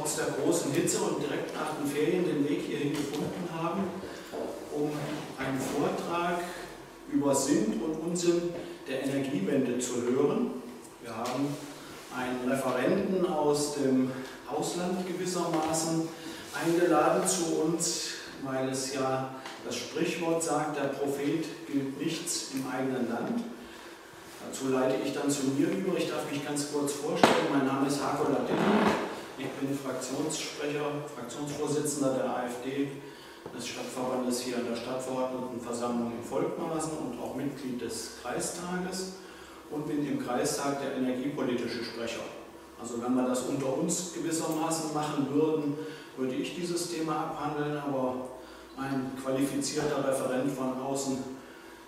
trotz der großen Hitze und direkt nach den Ferien den Weg hierhin gefunden haben, um einen Vortrag über Sinn und Unsinn der Energiewende zu hören. Wir haben einen Referenten aus dem Ausland gewissermaßen eingeladen zu uns, weil es ja das Sprichwort sagt, der Prophet gilt nichts im eigenen Land. Dazu leite ich dann zu mir über. Ich darf mich ganz kurz vorstellen. Mein Name ist Hako Ladin. Ich bin Fraktionssprecher, Fraktionsvorsitzender der AfD des Stadtverbandes hier in der Stadtverordnetenversammlung in Volkmaßen und auch Mitglied des Kreistages und bin im Kreistag der energiepolitische Sprecher. Also wenn wir das unter uns gewissermaßen machen würden, würde ich dieses Thema abhandeln, aber ein qualifizierter Referent von außen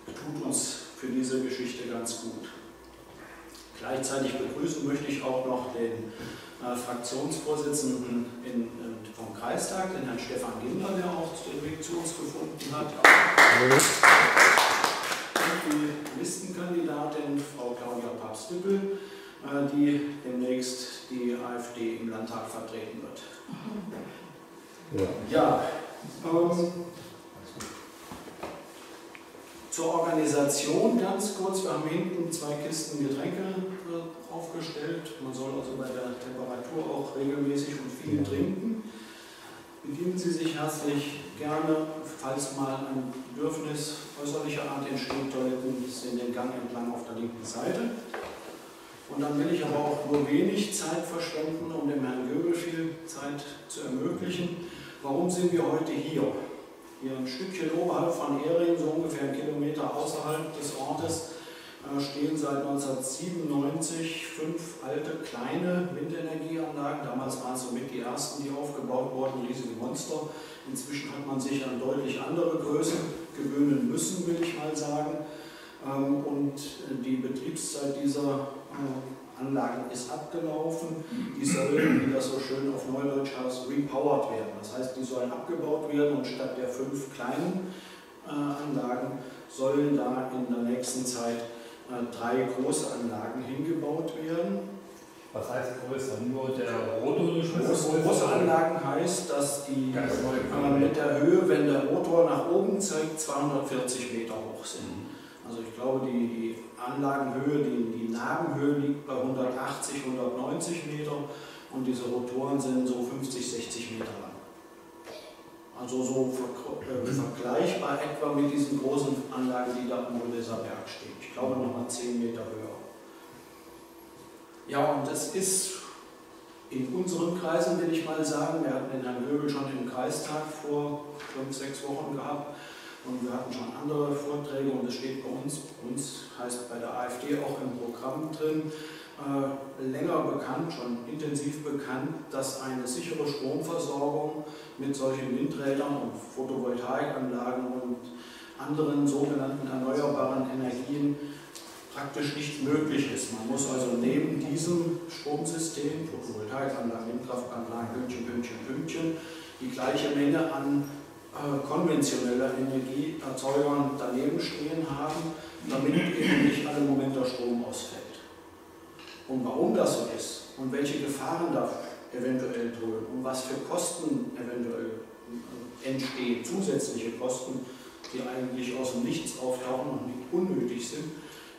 tut uns für diese Geschichte ganz gut. Gleichzeitig begrüßen möchte ich auch noch den Fraktionsvorsitzenden in, äh, vom Kreistag, den Herrn Stefan Gindler, der auch den Weg zu uns gefunden hat. Und die Listenkandidatin Frau Claudia Papst-Düppel, äh, die demnächst die AfD im Landtag vertreten wird. Ja, ja ähm, zur Organisation ganz kurz. Wir haben hinten zwei Kisten Getränke äh, aufgestellt. Man soll also bei der Temperatur auch regelmäßig und viel trinken. Bedienen Sie sich herzlich gerne, falls mal ein Bedürfnis äußerlicher Art entsteht, Toiletten sind den Gang entlang auf der linken Seite. Und dann will ich aber auch nur wenig Zeit verschwenden, um dem Herrn Göbel viel Zeit zu ermöglichen. Warum sind wir heute hier? hier ein Stückchen oberhalb von Ehring, so ungefähr einen Kilometer außerhalb des Ortes, stehen seit 1997 fünf alte kleine Windenergieanlagen. Damals waren es somit die ersten, die aufgebaut wurden, riesige Monster. Inzwischen hat man sich an deutlich andere Größen gewöhnen müssen, will ich mal sagen. Ähm, und die Betriebszeit dieser äh, Anlagen ist abgelaufen. Die sollen, wie das so schön auf Neudeutsch heißt, repowered werden. Das heißt, die sollen abgebaut werden und statt der fünf kleinen äh, Anlagen sollen da in der nächsten Zeit drei große Anlagen hingebaut werden. Was heißt größer? Nur der Rotor große, große Anlagen heißt, dass die äh, mit der Höhe, wenn der Rotor nach oben zeigt, 240 Meter hoch sind. Mhm. Also ich glaube, die, die Anlagenhöhe, die, die Nabenhöhe liegt bei 180, 190 Meter und diese Rotoren sind so 50, 60 Meter lang. Also so äh, vergleichbar etwa mit diesen großen Anlagen, die da am Modeser Berg stehen. Ich glaube nochmal 10 Meter höher. Ja, und das ist in unseren Kreisen, will ich mal sagen, wir hatten den Herrn Höbel schon im Kreistag vor fünf, sechs Wochen gehabt, und wir hatten schon andere Vorträge und es steht bei uns, uns heißt bei der AfD auch im Programm drin, äh, länger bekannt, schon intensiv bekannt, dass eine sichere Stromversorgung mit solchen Windrädern und Photovoltaikanlagen und anderen sogenannten erneuerbaren Energien praktisch nicht möglich ist. Man muss also neben diesem Stromsystem, Photovoltaikanlagen, Windkraftanlagen, Pünktchen, Pünktchen, Pünktchen, die gleiche Menge an äh, konventionelle Energieerzeugern daneben stehen haben, damit eben nicht alle Moment der Strom ausfällt. Und warum das so ist und welche Gefahren da eventuell drohen und was für Kosten eventuell äh, entstehen, zusätzliche Kosten, die eigentlich aus dem Nichts auftauchen und nicht unnötig sind,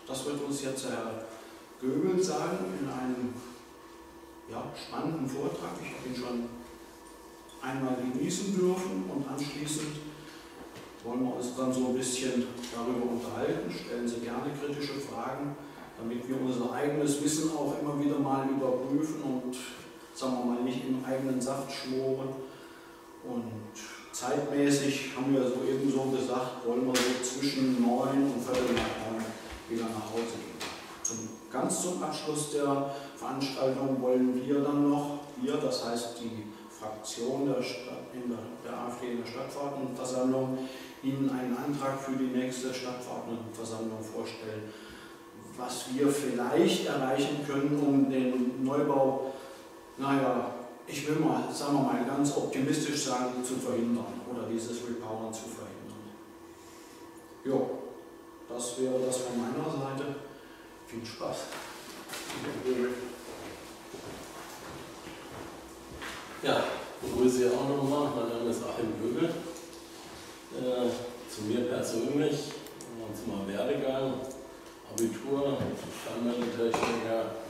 das wird uns jetzt Herr Göbel sagen in einem ja, spannenden Vortrag. Ich habe ihn schon einmal genießen dürfen und anschließend wollen wir uns dann so ein bisschen darüber unterhalten. Stellen Sie gerne kritische Fragen, damit wir unser eigenes Wissen auch immer wieder mal überprüfen und, sagen wir mal, nicht im eigenen Saft schmoren. Und zeitmäßig haben wir soeben so gesagt, wollen wir so zwischen neun und viertel nach neun wieder nach Hause gehen. Zum, ganz zum Abschluss der Veranstaltung wollen wir dann noch, wir, das heißt die Fraktion der, Stadt, der, der AfD in der Stadtverordnetenversammlung Ihnen einen Antrag für die nächste Stadtverordnetenversammlung vorstellen, was wir vielleicht erreichen können, um den Neubau, naja, ich will mal, sagen wir mal, ganz optimistisch sagen, zu verhindern oder dieses Repowern zu verhindern. Jo, das wäre das von meiner Seite. Viel Spaß. Ja, begrüße Sie auch nochmal. Mein Name ist Achim Bögel. Äh, zu mir persönlich, zu meinem Werdegang, Abitur, Fernmeldetechniker,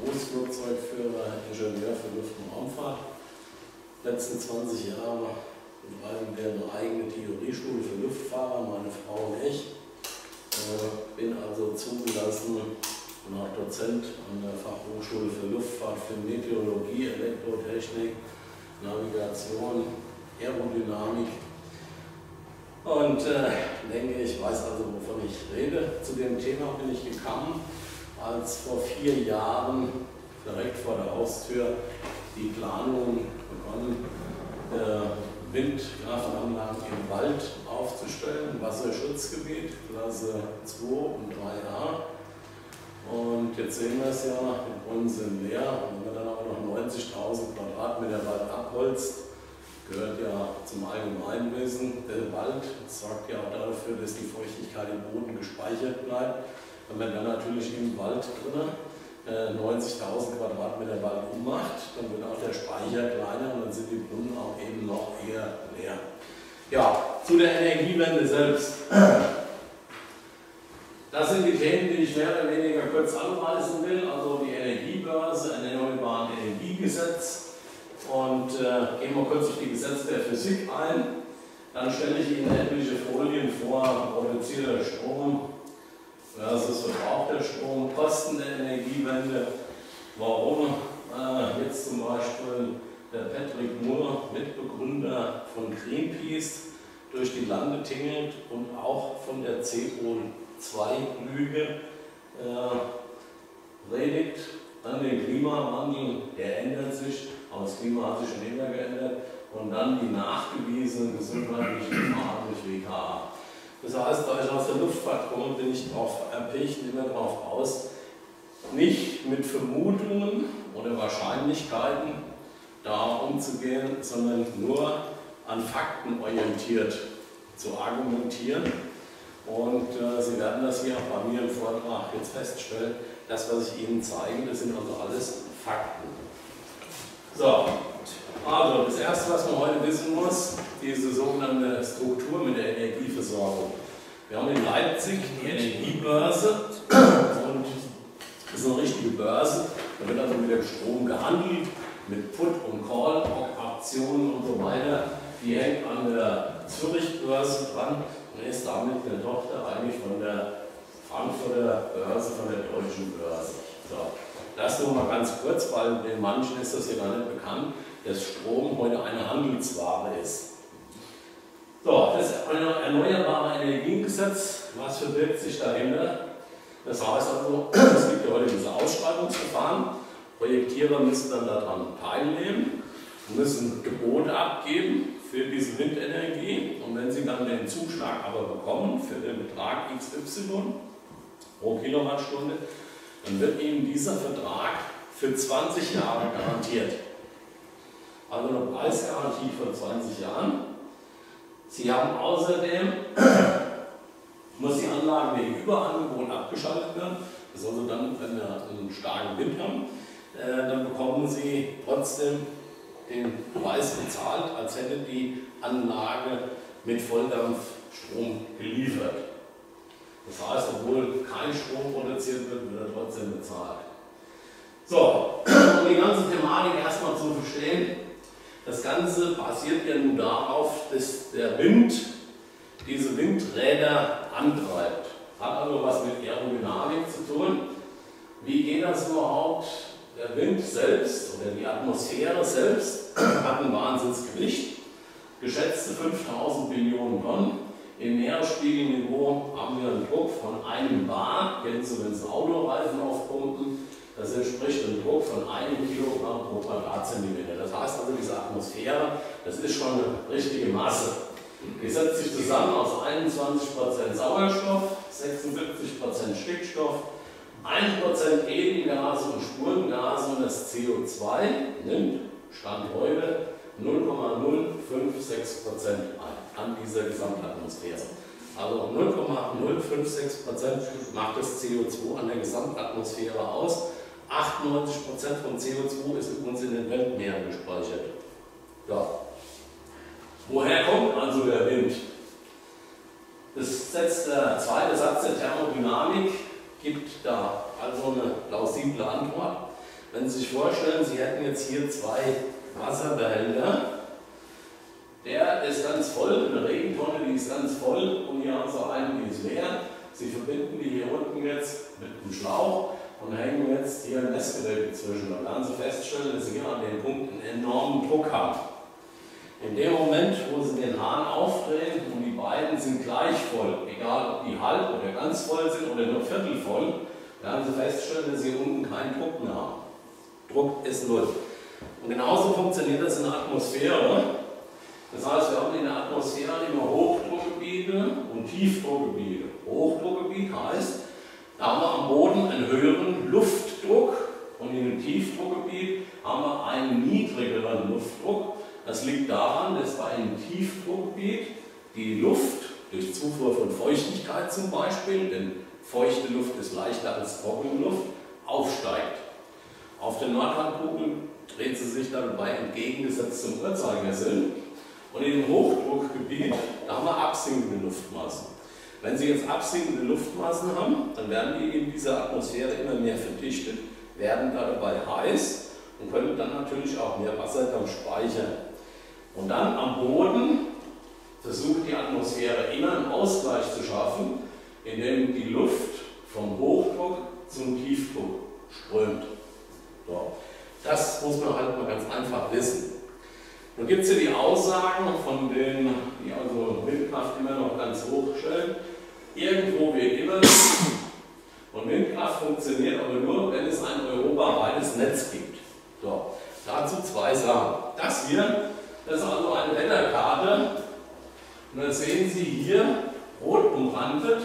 Berufsflugzeugführer, Ingenieur für Luft- und Raumfahrt. Letzten 20 Jahre betreiben wir eine eigene Theorieschule für Luftfahrer, meine Frau und ich. Äh, bin also zugelassen und auch Dozent an der Fachhochschule für Luftfahrt, für Meteorologie, Elektrotechnik, Navigation, Aerodynamik. Und äh, denke, ich weiß also, wovon ich rede. Zu dem Thema bin ich gekommen, als vor vier Jahren direkt vor der Haustür die Planung begonnen, äh, Windkraftanlagen im Wald aufzustellen, Wasserschutzgebiet, Klasse 2 und 3a. Und jetzt sehen wir es ja, die Brunnen sind leer und wenn man dann auch noch 90.000 Quadratmeter Wald abholzt, gehört ja zum Allgemeinwesen. Der Wald sorgt ja auch dafür, dass die Feuchtigkeit im Boden gespeichert bleibt. Wenn man dann natürlich im Wald drin 90.000 äh, Quadratmeter Wald ummacht, dann wird auch der Speicher kleiner und dann sind die Brunnen auch eben noch eher leer. Ja, zu der Energiewende selbst. Das sind die Themen, die ich mehr oder weniger kurz anreißen will. Also die Energiebörse, ein erneuerbaren Energiegesetz. Und äh, gehen wir kurz auf die Gesetze der Physik ein. Dann stelle ich Ihnen etliche Folien vor, produzierter Strom versus verbrauchter Strom, Kosten der Energiewende, warum äh, jetzt zum Beispiel der Patrick Moore, Mitbegründer von Greenpeace, durch die Lande tingelt und auch von der CO zwei Lüge äh, predigt, dann den Klimawandel, der ändert sich, aber das Klima hat sich schon immer geändert, und dann die nachgewiesenen gesundheitlichen Gefahren durch WKA. Das heißt, da ich aus der Luftfahrt komme, bin ich darauf erpicht, immer darauf aus, nicht mit Vermutungen oder Wahrscheinlichkeiten da umzugehen, sondern nur an Fakten orientiert zu argumentieren und äh, Sie werden das hier auch bei mir im Vortrag jetzt feststellen. Das, was ich Ihnen zeige, das sind also alles Fakten. So, also das Erste, was man heute wissen muss, diese sogenannte Struktur mit der Energieversorgung. Wir haben in Leipzig die Energiebörse und das ist eine richtige Börse. Da wird also mit dem Strom gehandelt, mit Put und Call, Optionen und so weiter. Die hängt an der Zürich-Börse dran und ist damit eine Tochter eigentlich von der Frankfurter Börse, von der deutschen Börse. So. Das nur mal ganz kurz, weil den manchen ist das ja gar nicht bekannt, dass Strom heute eine Handelsware ist. So, das Erneuerbare Energiengesetz, was verbirgt sich dahinter? Das heißt also, es gibt ja heute diese Ausschreibungsverfahren. Projektierer müssen dann daran teilnehmen, müssen Gebote abgeben für diese Windenergie und wenn Sie dann den Zuschlag aber bekommen für den Betrag XY pro Kilowattstunde, dann wird Ihnen dieser Vertrag für 20 Jahre garantiert. Also eine Preisgarantie von 20 Jahren. Sie haben außerdem, muss die Anlage wegen Überangebot abgeschaltet werden. Das ist also dann, wenn wir einen starken Wind haben, äh, dann bekommen Sie trotzdem den Preis bezahlt, als hätte die Anlage mit Volldampfstrom geliefert. Das heißt, obwohl kein Strom produziert wird, wird er trotzdem bezahlt. So, um die ganze Thematik erstmal zu verstehen, das Ganze basiert ja nun darauf, dass der Wind diese Windräder antreibt. Hat also was mit Aerodynamik zu tun. Wie geht das überhaupt? Der Wind selbst oder die Atmosphäre selbst hat ein Wahnsinnsgewicht, geschätzte 5000 Billionen Tonnen. Im Meeresspiegelniveau haben wir einen Druck von einem Bar, kennen Sie, wenn Sie Autoreifen aufpumpen, das entspricht einem Druck von einem Kilogramm pro Quadratzentimeter. Das heißt also, diese Atmosphäre, das ist schon eine richtige Masse. Die setzt sich zusammen aus 21% Sauerstoff, 76% Stickstoff, 1% Edelgase und Spurengase und das CO2 nimmt Stand heute 0,056% ein an dieser Gesamtatmosphäre. Also 0,056% macht das CO2 an der Gesamtatmosphäre aus. 98% von CO2 ist übrigens in den Weltmeeren gespeichert. Ja. Woher kommt also der Wind? Das setzt der zweite Satz der Thermodynamik gibt da also eine plausible Antwort. Wenn Sie sich vorstellen, Sie hätten jetzt hier zwei Wasserbehälter, der ist ganz voll, eine Regentonne, die ist ganz voll und hier haben Sie einen, die ist leer. Sie verbinden die hier unten jetzt mit einem Schlauch und hängen jetzt hier ein Messgerät dazwischen. Dann werden Sie feststellen, dass Sie hier an den Punkten enormen Druck haben. In dem Moment, wo Sie den Hahn aufdrehen und die beiden sind gleich voll, egal ob die halb oder ganz voll sind oder nur viertel voll, werden Sie feststellen, dass Sie hier unten keinen Druck mehr haben. Druck ist null. Und genauso funktioniert das in der Atmosphäre. Das heißt, wir haben in der Atmosphäre immer Hochdruckgebiete und Tiefdruckgebiete. Hochdruckgebiet heißt, haben wir am Boden einen höheren Luftdruck und in dem Tiefdruckgebiet haben wir einen niedrigeren Luftdruck. Das liegt daran, dass bei einem Tiefdruckgebiet die Luft durch Zufuhr von Feuchtigkeit zum Beispiel, denn feuchte Luft ist leichter als trockene Luft, aufsteigt. Auf der Nordhalbkugel dreht sie sich dann bei entgegengesetzt zum Uhrzeigersinn. Und in dem Hochdruckgebiet, da haben wir absinkende Luftmassen. Wenn Sie jetzt absinkende Luftmassen haben, dann werden die in dieser Atmosphäre immer mehr verdichtet, werden dabei heiß und können dann natürlich auch mehr Wasserdampf speichern. Und dann am Boden versucht die Atmosphäre immer einen Ausgleich zu schaffen, indem die Luft vom Hochdruck zum Tiefdruck strömt. So. Das muss man halt mal ganz einfach wissen. Nun gibt es hier die Aussagen von denen, die also Windkraft immer noch ganz hoch stellen. Irgendwo wird immer und Windkraft funktioniert aber nur, wenn es ein europaweites Netz gibt. So. Dazu zwei Sachen. Das hier das ist also eine Wetterkarte. Und dann sehen Sie hier, rot umrandet,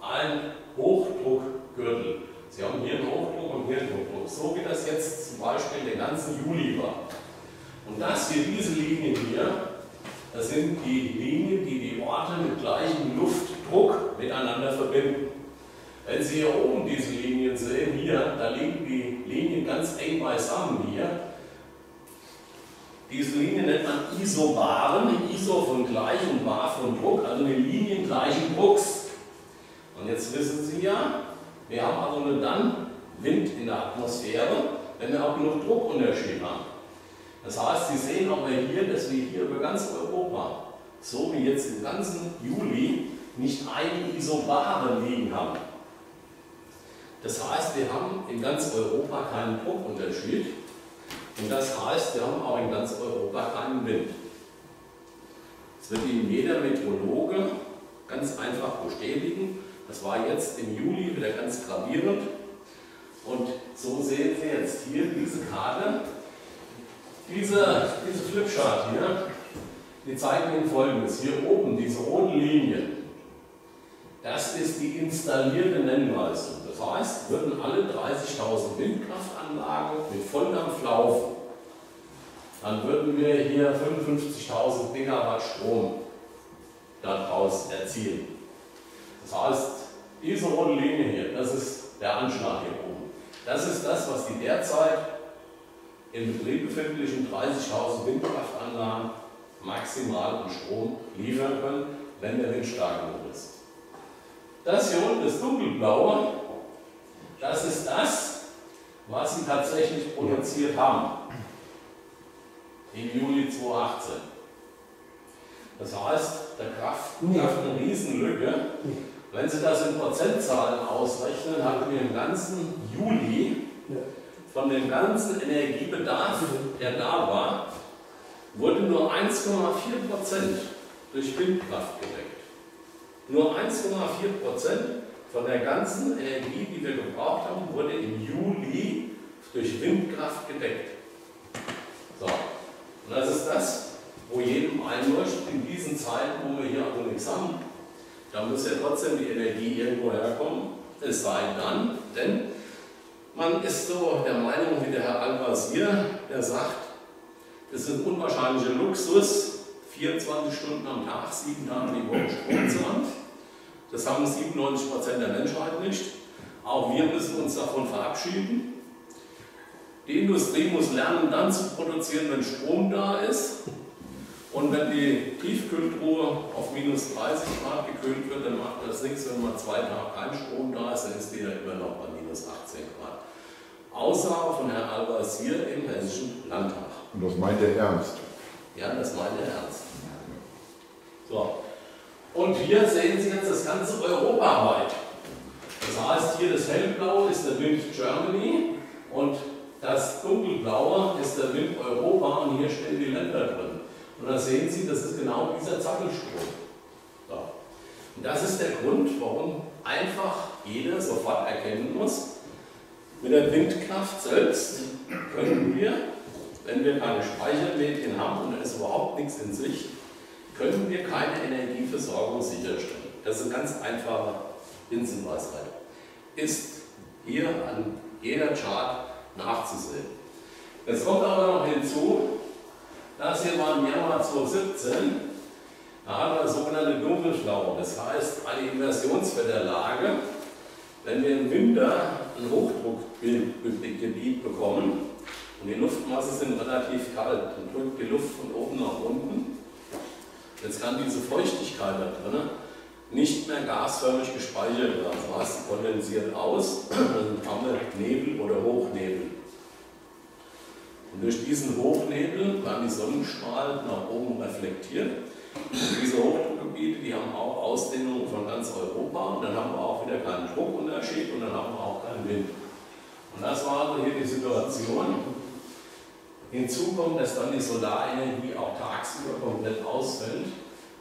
ein Hochdruckgürtel. Sie haben hier einen Hochdruck und hier einen Hochdruck. So wie das jetzt zum Beispiel den ganzen Juli war. Und das hier, diese Linien hier, das sind die Linien, die die Orte mit gleichem Luftdruck miteinander verbinden. Wenn Sie hier oben diese Linien sehen, hier, da liegen die Linien ganz eng beisammen hier. Diese Linie nennt man Isobaren, Iso von gleich und Bar von Druck, also eine Linie gleichen Drucks. Und jetzt wissen Sie ja, wir haben also nur dann Wind in der Atmosphäre, wenn wir auch genug Druckunterschied haben. Das heißt, Sie sehen aber hier, dass wir hier über ganz Europa, so wie jetzt im ganzen Juli, nicht eine Isobare liegen haben. Das heißt, wir haben in ganz Europa keinen Druckunterschied. Und das heißt, wir haben auch in ganz Europa keinen Wind. Das wird Ihnen jeder Meteorologe ganz einfach bestätigen. Das war jetzt im Juli wieder ganz gravierend. Und so sehen Sie jetzt hier diese Karte. Diese, diese Flipchart hier, die zeigen Ihnen folgendes. Hier oben, diese roten Linien, das ist die installierte Nennleistung. Das heißt, würden alle 30.000 Windkraftanlagen mit Volldampf laufen, dann würden wir hier 55.000 Megawatt Strom daraus erzielen. Das heißt, diese rote Linie hier, das ist der Anschlag hier oben. Das ist das, was die derzeit in Betrieb befindlichen 30.000 Windkraftanlagen maximal an Strom liefern können, wenn der Wind stark genug ist. Das hier unten ist dunkelblaue. Das ist das, was sie tatsächlich produziert haben. Im Juli 2018. Das heißt, der Kraft hat eine Riesenlücke. Wenn Sie das in Prozentzahlen ausrechnen, hatten wir im ganzen Juli von dem ganzen Energiebedarf, der da war, wurde nur 1,4 Prozent durch Windkraft gedeckt. Nur 1,4 Prozent von der ganzen Energie, die wir gebraucht haben, wurde im Juli durch Windkraft gedeckt. So, und das ist das, wo jedem einleuchtet, in diesen Zeiten, wo wir hier auch nichts haben, da muss ja trotzdem die Energie irgendwo herkommen, es sei dann, denn man ist so der Meinung wie der Herr Al-Wazir, der sagt, es ist ein unwahrscheinlicher Luxus, 24 Stunden am Tag, sieben Tage die Woche Strom zu haben. Das haben 97% der Menschheit nicht. Auch wir müssen uns davon verabschieden. Die Industrie muss lernen, dann zu produzieren, wenn Strom da ist. Und wenn die Tiefkühltruhe auf minus 30 Grad gekühlt wird, dann macht das nichts, wenn mal zwei Tage kein Strom da ist, dann ist die ja immer noch bei minus 18 Grad. Aussage von Herrn Al-Wazir im Hessischen Landtag. Und das meint er ernst. Ja, das meine er ernst. So. Und hier sehen Sie jetzt das ganze europaweit. Das heißt, hier das hellblaue ist der Wind Germany und das dunkelblaue ist der Wind Europa und hier stehen die Länder drin. Und da sehen Sie, das ist genau dieser Zackelstrom. So. Und das ist der Grund, warum einfach jeder sofort erkennen muss, mit der Windkraft selbst können wir, wenn wir keine Speichermedien haben und da ist überhaupt nichts in Sicht, können wir keine Energieversorgung sicherstellen. Das ist eine ganz einfache Binsenweisheit. Ist hier an jeder Chart nachzusehen. Es kommt aber noch hinzu, das hier war im Januar 2017, da haben wir eine sogenannte Dunkelflaue, das heißt eine Inversionswetterlage. Wenn wir im Winter ein Hochdruckgebiet bekommen und die Luftmasse sind relativ kalt, dann drückt die Luft von oben nach unten. Jetzt kann diese Feuchtigkeit da drin nicht mehr gasförmig gespeichert werden. Das heißt, sie kondensiert aus, dann haben wir Nebel oder Hochnebel. Und durch diesen Hochnebel werden die Sonnenstrahlen nach oben reflektiert. Diese Hochdruckgebiete, die haben auch Ausdehnungen von ganz Europa und dann haben wir auch wieder keinen Druckunterschied und dann haben wir auch keinen Wind. Und das war also hier die Situation. Hinzu kommt, dass dann die Solarenergie auch tagsüber komplett ausfällt.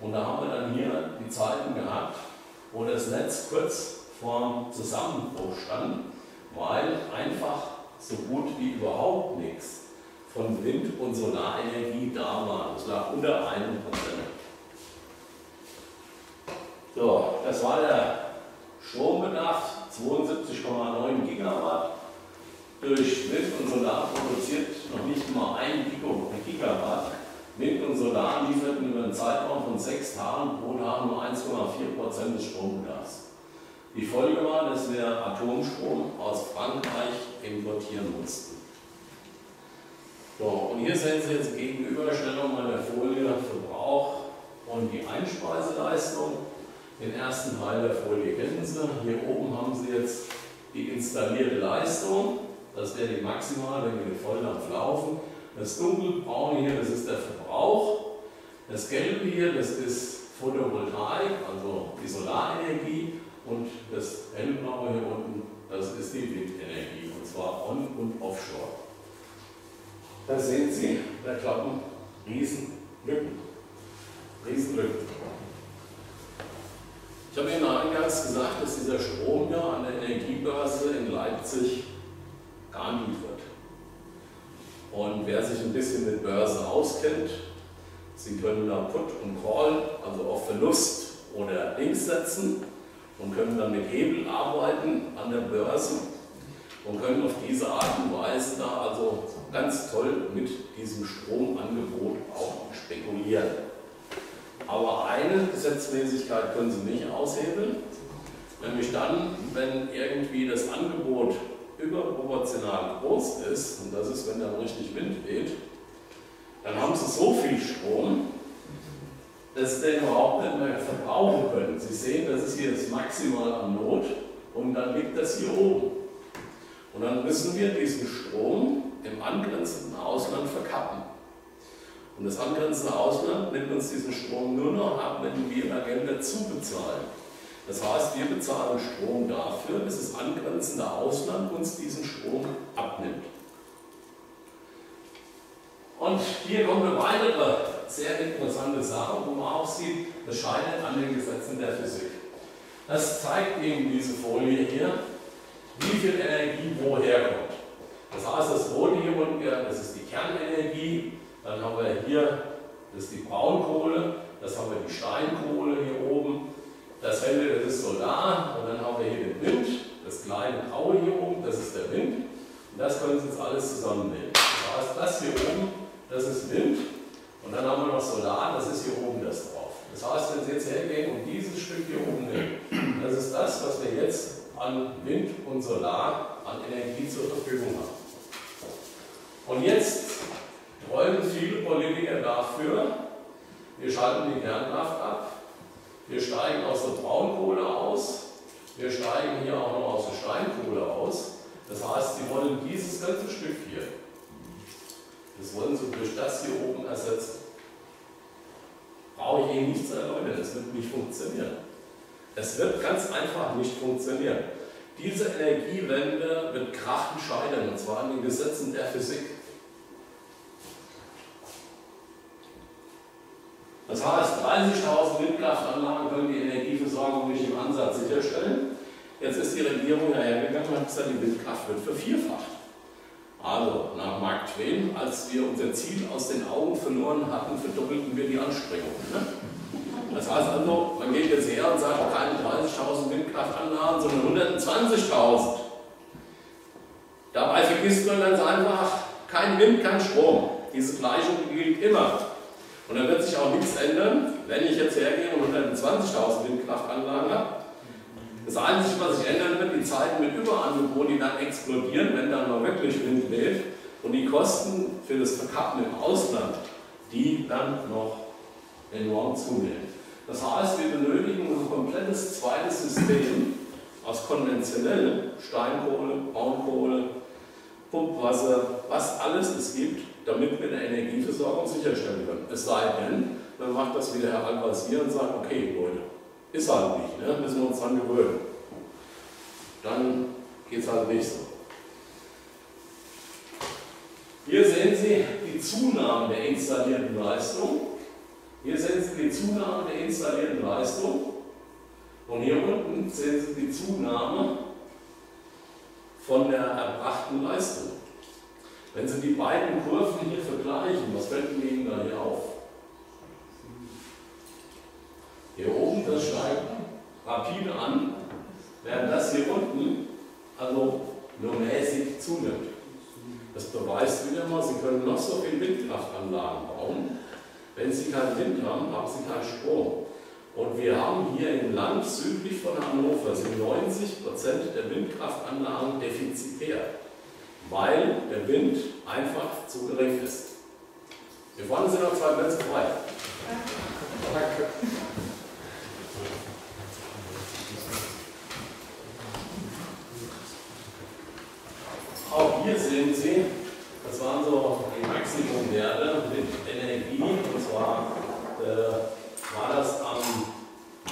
Und da haben wir dann hier die Zeiten gehabt, wo das Netz kurz vorm Zusammenbruch stand, weil einfach so gut wie überhaupt nichts von Wind- und Solarenergie da war. Das lag unter einem Prozent. So, das war der Strombedarf, 72,9 Gigawatt. Durch Wind und Solar produziert noch nicht mal ein Gigawatt. Wind und Solar lieferten über einen Zeitraum von sechs Tagen pro Tag nur 1,4 Prozent des Strombedarfs. Die Folge war, dass wir Atomstrom aus Frankreich importieren mussten. So, und hier sehen Sie jetzt Gegenüberstellung meiner Folie Verbrauch und die Einspeiseleistung. Den ersten Teil der Folie kennen Sie. Hier oben haben Sie jetzt die installierte Leistung. Das wäre die maximal, wenn wir Volldampf laufen. Das dunkelbraune hier, das ist der Verbrauch. Das gelbe hier, das ist Photovoltaik, also die Solarenergie. Und das hellblaue hier unten, das ist die Windenergie, und zwar on- und offshore. Da sehen Sie, da klappen Riesenlücken. Riesenlücken. Ich habe Ihnen eingangs gesagt, dass dieser Strom ja an der Energiebörse in Leipzig gehandelt wird. Und wer sich ein bisschen mit Börse auskennt, Sie können da Put und Call, also auf Verlust oder links setzen und können dann mit Hebel arbeiten an der Börse und können auf diese Art und Weise da also ganz toll mit diesem Stromangebot auch spekulieren. Aber eine Gesetzmäßigkeit können Sie nicht aushebeln, nämlich dann, wenn irgendwie das Angebot überproportional groß ist, und das ist, wenn dann richtig Wind weht, dann haben Sie so viel Strom, dass Sie den überhaupt nicht mehr verbrauchen können. Sie sehen, das ist hier das Maximal an Not und dann liegt das hier oben. Und dann müssen wir diesen Strom im angrenzenden Ausland verkappen. Und das angrenzende Ausland nimmt uns diesen Strom nur noch ab, wenn wir da Geld dazu bezahlen. Das heißt, wir bezahlen Strom dafür, dass das angrenzende Ausland uns diesen Strom abnimmt. Und hier kommt eine weitere sehr interessante Sache, wo man auch sieht, das scheitert an den Gesetzen der Physik. Das zeigt eben diese Folie hier, wie viel Energie woher kommt. Das heißt, das rote hier unten, das ist die Kernenergie, dann haben wir hier, das ist die Braunkohle, das haben wir die Steinkohle hier oben, das helle, das ist Solar und dann haben wir hier den Wind, das kleine Graue hier oben, das ist der Wind und das können Sie jetzt alles zusammennehmen. Das heißt, das hier oben, das ist Wind und dann haben wir noch Solar, das ist hier oben das drauf. Das heißt, wenn Sie jetzt hergehen und dieses Stück hier oben nehmen, das ist das, was wir jetzt an Wind und Solar an Energie zur Verfügung haben. Und jetzt träumen viele Politiker dafür, wir schalten die Kernkraft ab, wir steigen aus der Braunkohle aus, wir steigen hier auch noch aus der Steinkohle aus. Das heißt, sie wollen dieses ganze Stück hier, das wollen sie durch das hier oben ersetzen. Brauche ich Ihnen nicht zu erläutern, es wird nicht funktionieren. Es wird ganz einfach nicht funktionieren. Diese Energiewende wird krachend scheitern, und zwar an den Gesetzen der Physik. Das heißt, 30.000 Windkraftanlagen können die Energieversorgung nicht im Ansatz sicherstellen. Jetzt ist die Regierung dahergegangen und hat gesagt, die Windkraft wird vervierfacht. Also, nach Mark Twain, als wir unser Ziel aus den Augen verloren hatten, verdoppelten wir die Anstrengungen. Ne? Das heißt also, man geht jetzt her und sagt, keine 30.000 Windkraftanlagen, sondern 120.000. Dabei vergisst man ganz einfach, kein Wind, kein Strom. Diese Gleichung gilt immer. Und dann wird sich auch nichts ändern, wenn ich jetzt hergehe und 120.000 Windkraftanlagen habe. Das Einzige, was sich ändern wird, die Zeiten mit Überangebot, die dann explodieren, wenn dann mal wirklich Wind weht. Und die Kosten für das Verkappen im Ausland, die dann noch enorm zunehmen. Das heißt, wir benötigen ein komplettes zweites System aus konventionellen Steinkohle, Braunkohle, Pumpwasser, was alles es gibt, damit wir eine Energieversorgung sicherstellen können. Es sei denn, man macht das wieder Al-Wazir und sagt, okay Leute, ist halt nicht, ne? müssen wir uns dran gewöhnen. Dann geht es halt nicht so. Hier sehen Sie die Zunahme der installierten Leistung. Hier sehen Sie die Zunahme der installierten Leistung. Und hier unten sehen Sie die Zunahme von der erbrachten Leistung. Wenn Sie die beiden Kurven hier vergleichen, was fällt Ihnen da hier auf? Hier oben, das steigt rapide an, während das hier unten also nur mäßig zunimmt. Das beweist wieder mal, Sie können noch so viele Windkraftanlagen bauen. Wenn Sie keinen Wind haben, haben Sie keinen Strom. Und wir haben hier im Land südlich von Hannover sind 90% der Windkraftanlagen defizitär weil der Wind einfach zu gering ist. Hier vorne sind noch zwei Plätze frei. Danke. Auch hier sehen Sie, das waren so die Maximumwerte mit Energie, und zwar äh, war das am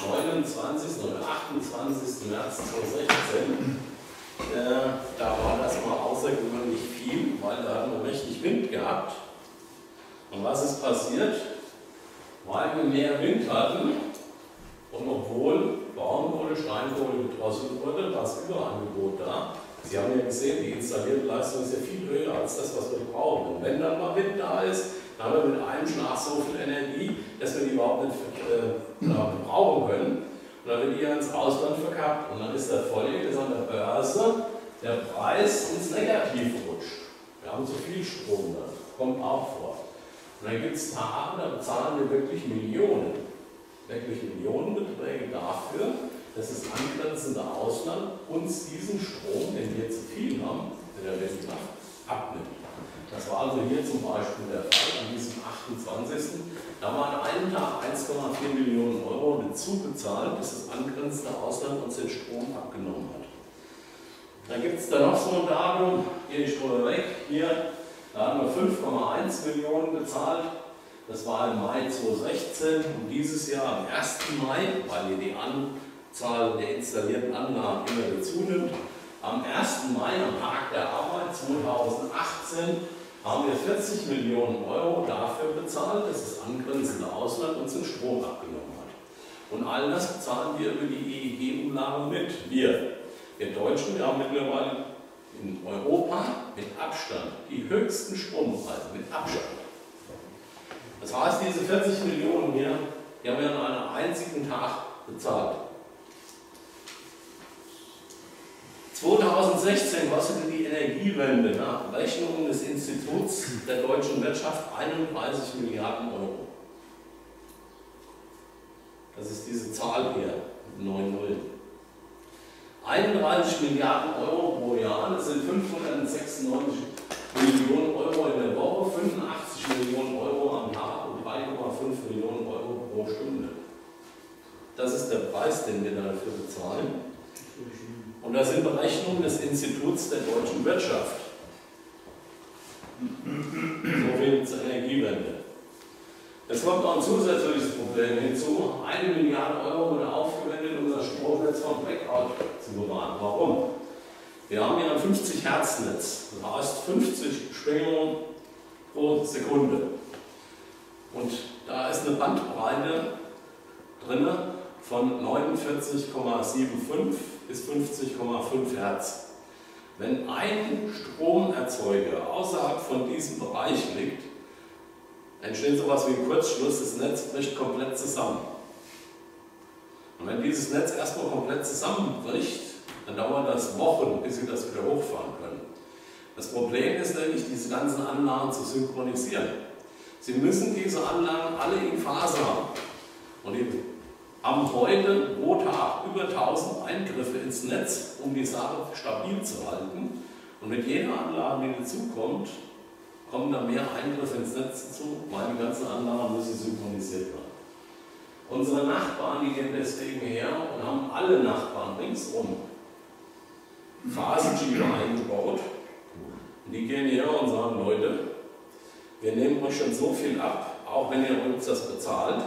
29. oder 28. März 2016 äh, da war das mal außergewöhnlich viel, weil da hatten wir richtig Wind gehabt. Und was ist passiert? Weil wir mehr Wind hatten und obwohl Braunkohle, Steinkohle gedrosselt wurde, war es Überangebot da. Sie haben ja gesehen, die installierte Leistung ist ja viel höher als das, was wir brauchen. Und wenn dann mal Wind da ist, dann haben wir mit einem Schlag so viel Energie, dass wir die überhaupt nicht äh, brauchen können. Und dann wird die ins Ausland verkauft. Und dann ist der Folge, dass an der Börse der Preis ins Negativ rutscht. Wir haben zu viel Strom da, kommt auch vor. Und dann gibt es Tage, da bezahlen wir wirklich Millionen, wirklich Millionenbeträge dafür, dass das angrenzende Ausland uns diesen Strom, den wir zu viel haben, in der Windkraft, abnimmt. Das war also hier zum Beispiel der Fall an diesem 28. Da waren einen Tag 1,4 Millionen Euro dazu bezahlt, dass das angrenzende Ausland uns den Strom abgenommen hat. Dann gibt es da noch so ein Datum, gehe ich drüber weg, hier, da haben wir 5,1 Millionen bezahlt. Das war im Mai 2016 und dieses Jahr am 1. Mai, weil hier die Anzahl der installierten Anlagen immer zunimmt, am 1. Mai, am Tag der Arbeit 2018, haben wir 40 Millionen Euro dafür bezahlt, dass das angrenzende Ausland uns den Strom abgenommen hat. Und all das bezahlen wir über die EEG-Umlage mit. Wir, wir Deutschen, wir haben mittlerweile in Europa mit Abstand die höchsten Strompreise, mit Abstand. Das heißt, diese 40 Millionen hier, die haben wir an einem einzigen Tag bezahlt. 2016 kostete die Energiewende nach Berechnungen des Instituts der deutschen Wirtschaft 31 Milliarden Euro. Das ist diese Zahl hier, 9 Nullen. 31 Milliarden Euro pro Jahr, das sind 596 Millionen Euro in der Woche, 85 Millionen Euro am Tag und 3,5 Millionen Euro pro Stunde. Das ist der Preis, den wir dafür bezahlen. Und das sind Berechnungen des Instituts der deutschen Wirtschaft. So viel zur Energiewende. Es kommt noch ein zusätzliches Problem hinzu. Eine Milliarde Euro wurde aufgewendet, um das Stromnetz vom Blackout zu bewahren. Warum? Wir haben hier ein 50 Hertz Netz, das heißt 50 Schwingungen pro Sekunde. Und da ist eine Bandbreite drin von 49,75 bis 50,5 Hertz. Wenn ein Stromerzeuger außerhalb von diesem Bereich liegt, entsteht sowas wie ein Kurzschluss, das Netz bricht komplett zusammen. Und wenn dieses Netz erstmal komplett zusammenbricht, dann dauert das Wochen, bis Sie das wieder hochfahren können. Das Problem ist nämlich, diese ganzen Anlagen zu synchronisieren. Sie müssen diese Anlagen alle in Phase haben. Und die haben heute pro Tag über 1000 Eingriffe ins Netz, um die Sache stabil zu halten. Und mit jeder Anlage, die dazukommt, kommen da mehr Eingriffe ins Netz dazu, weil die ganzen Anlagen müssen synchronisiert werden. Unsere Nachbarn, die gehen deswegen her und haben alle Nachbarn ringsum Phasenschieber eingebaut. Und die gehen her und sagen, Leute, wir nehmen euch schon so viel ab, auch wenn ihr uns das bezahlt,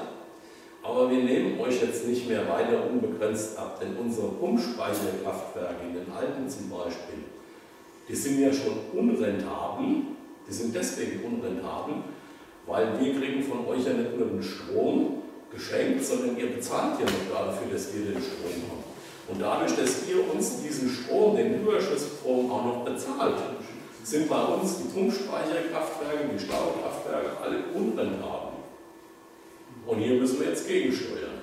aber wir nehmen euch jetzt nicht mehr weiter unbegrenzt ab, denn unsere Umspeicherkraftwerke, in den Alpen zum Beispiel, die sind ja schon unrentabel. Die sind deswegen unrentabel, weil wir kriegen von euch ja nicht nur den Strom geschenkt, sondern ihr bezahlt ja noch dafür, dass wir den Strom haben. Und dadurch, dass ihr uns diesen Strom, den Überschussstrom auch noch bezahlt, sind bei uns die Pumpspeicherkraftwerke, die Staukraftwerke alle unrentabel. Und hier müssen wir jetzt gegensteuern.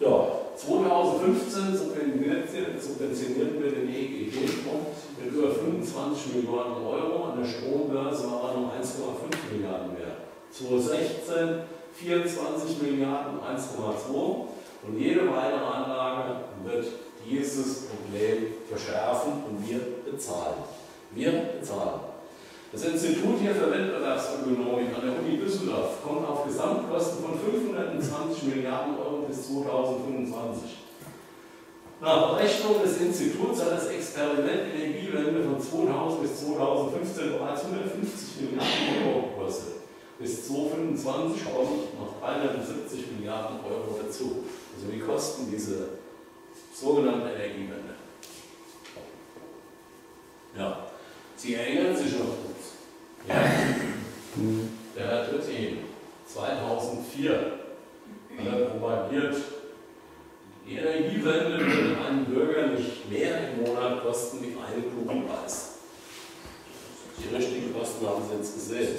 Ja, 2015 subventionierten wir den EEG-Strom mit über 25 Milliarden Euro. An der Strombörse war er noch 1,5 Milliarden mehr. 2016 24 Milliarden, 1,2. Und jede weitere Anlage wird dieses Problem verschärfen und wir bezahlen. Wir bezahlen. Das Institut hier für Wettbewerbsökonomik an der Uni Düsseldorf kommt auf Gesamtkosten von 520 Milliarden Euro bis 2025. Nach Berechnung des Instituts hat das Experiment Energiewende von 2000 bis 2015 bereits 150 Milliarden Euro gekostet. Bis 2025 kommen noch 370 Milliarden Euro dazu. Also wie kosten diese sogenannte Energiewende? Ja, Sie erinnern sich noch Der Herr Trittin, 2004, hat er propagiert, die Energiewende würde einen Bürger nicht mehr im Monat kosten wie eine Kugelpreis. Die richtigen Kosten haben Sie jetzt gesehen.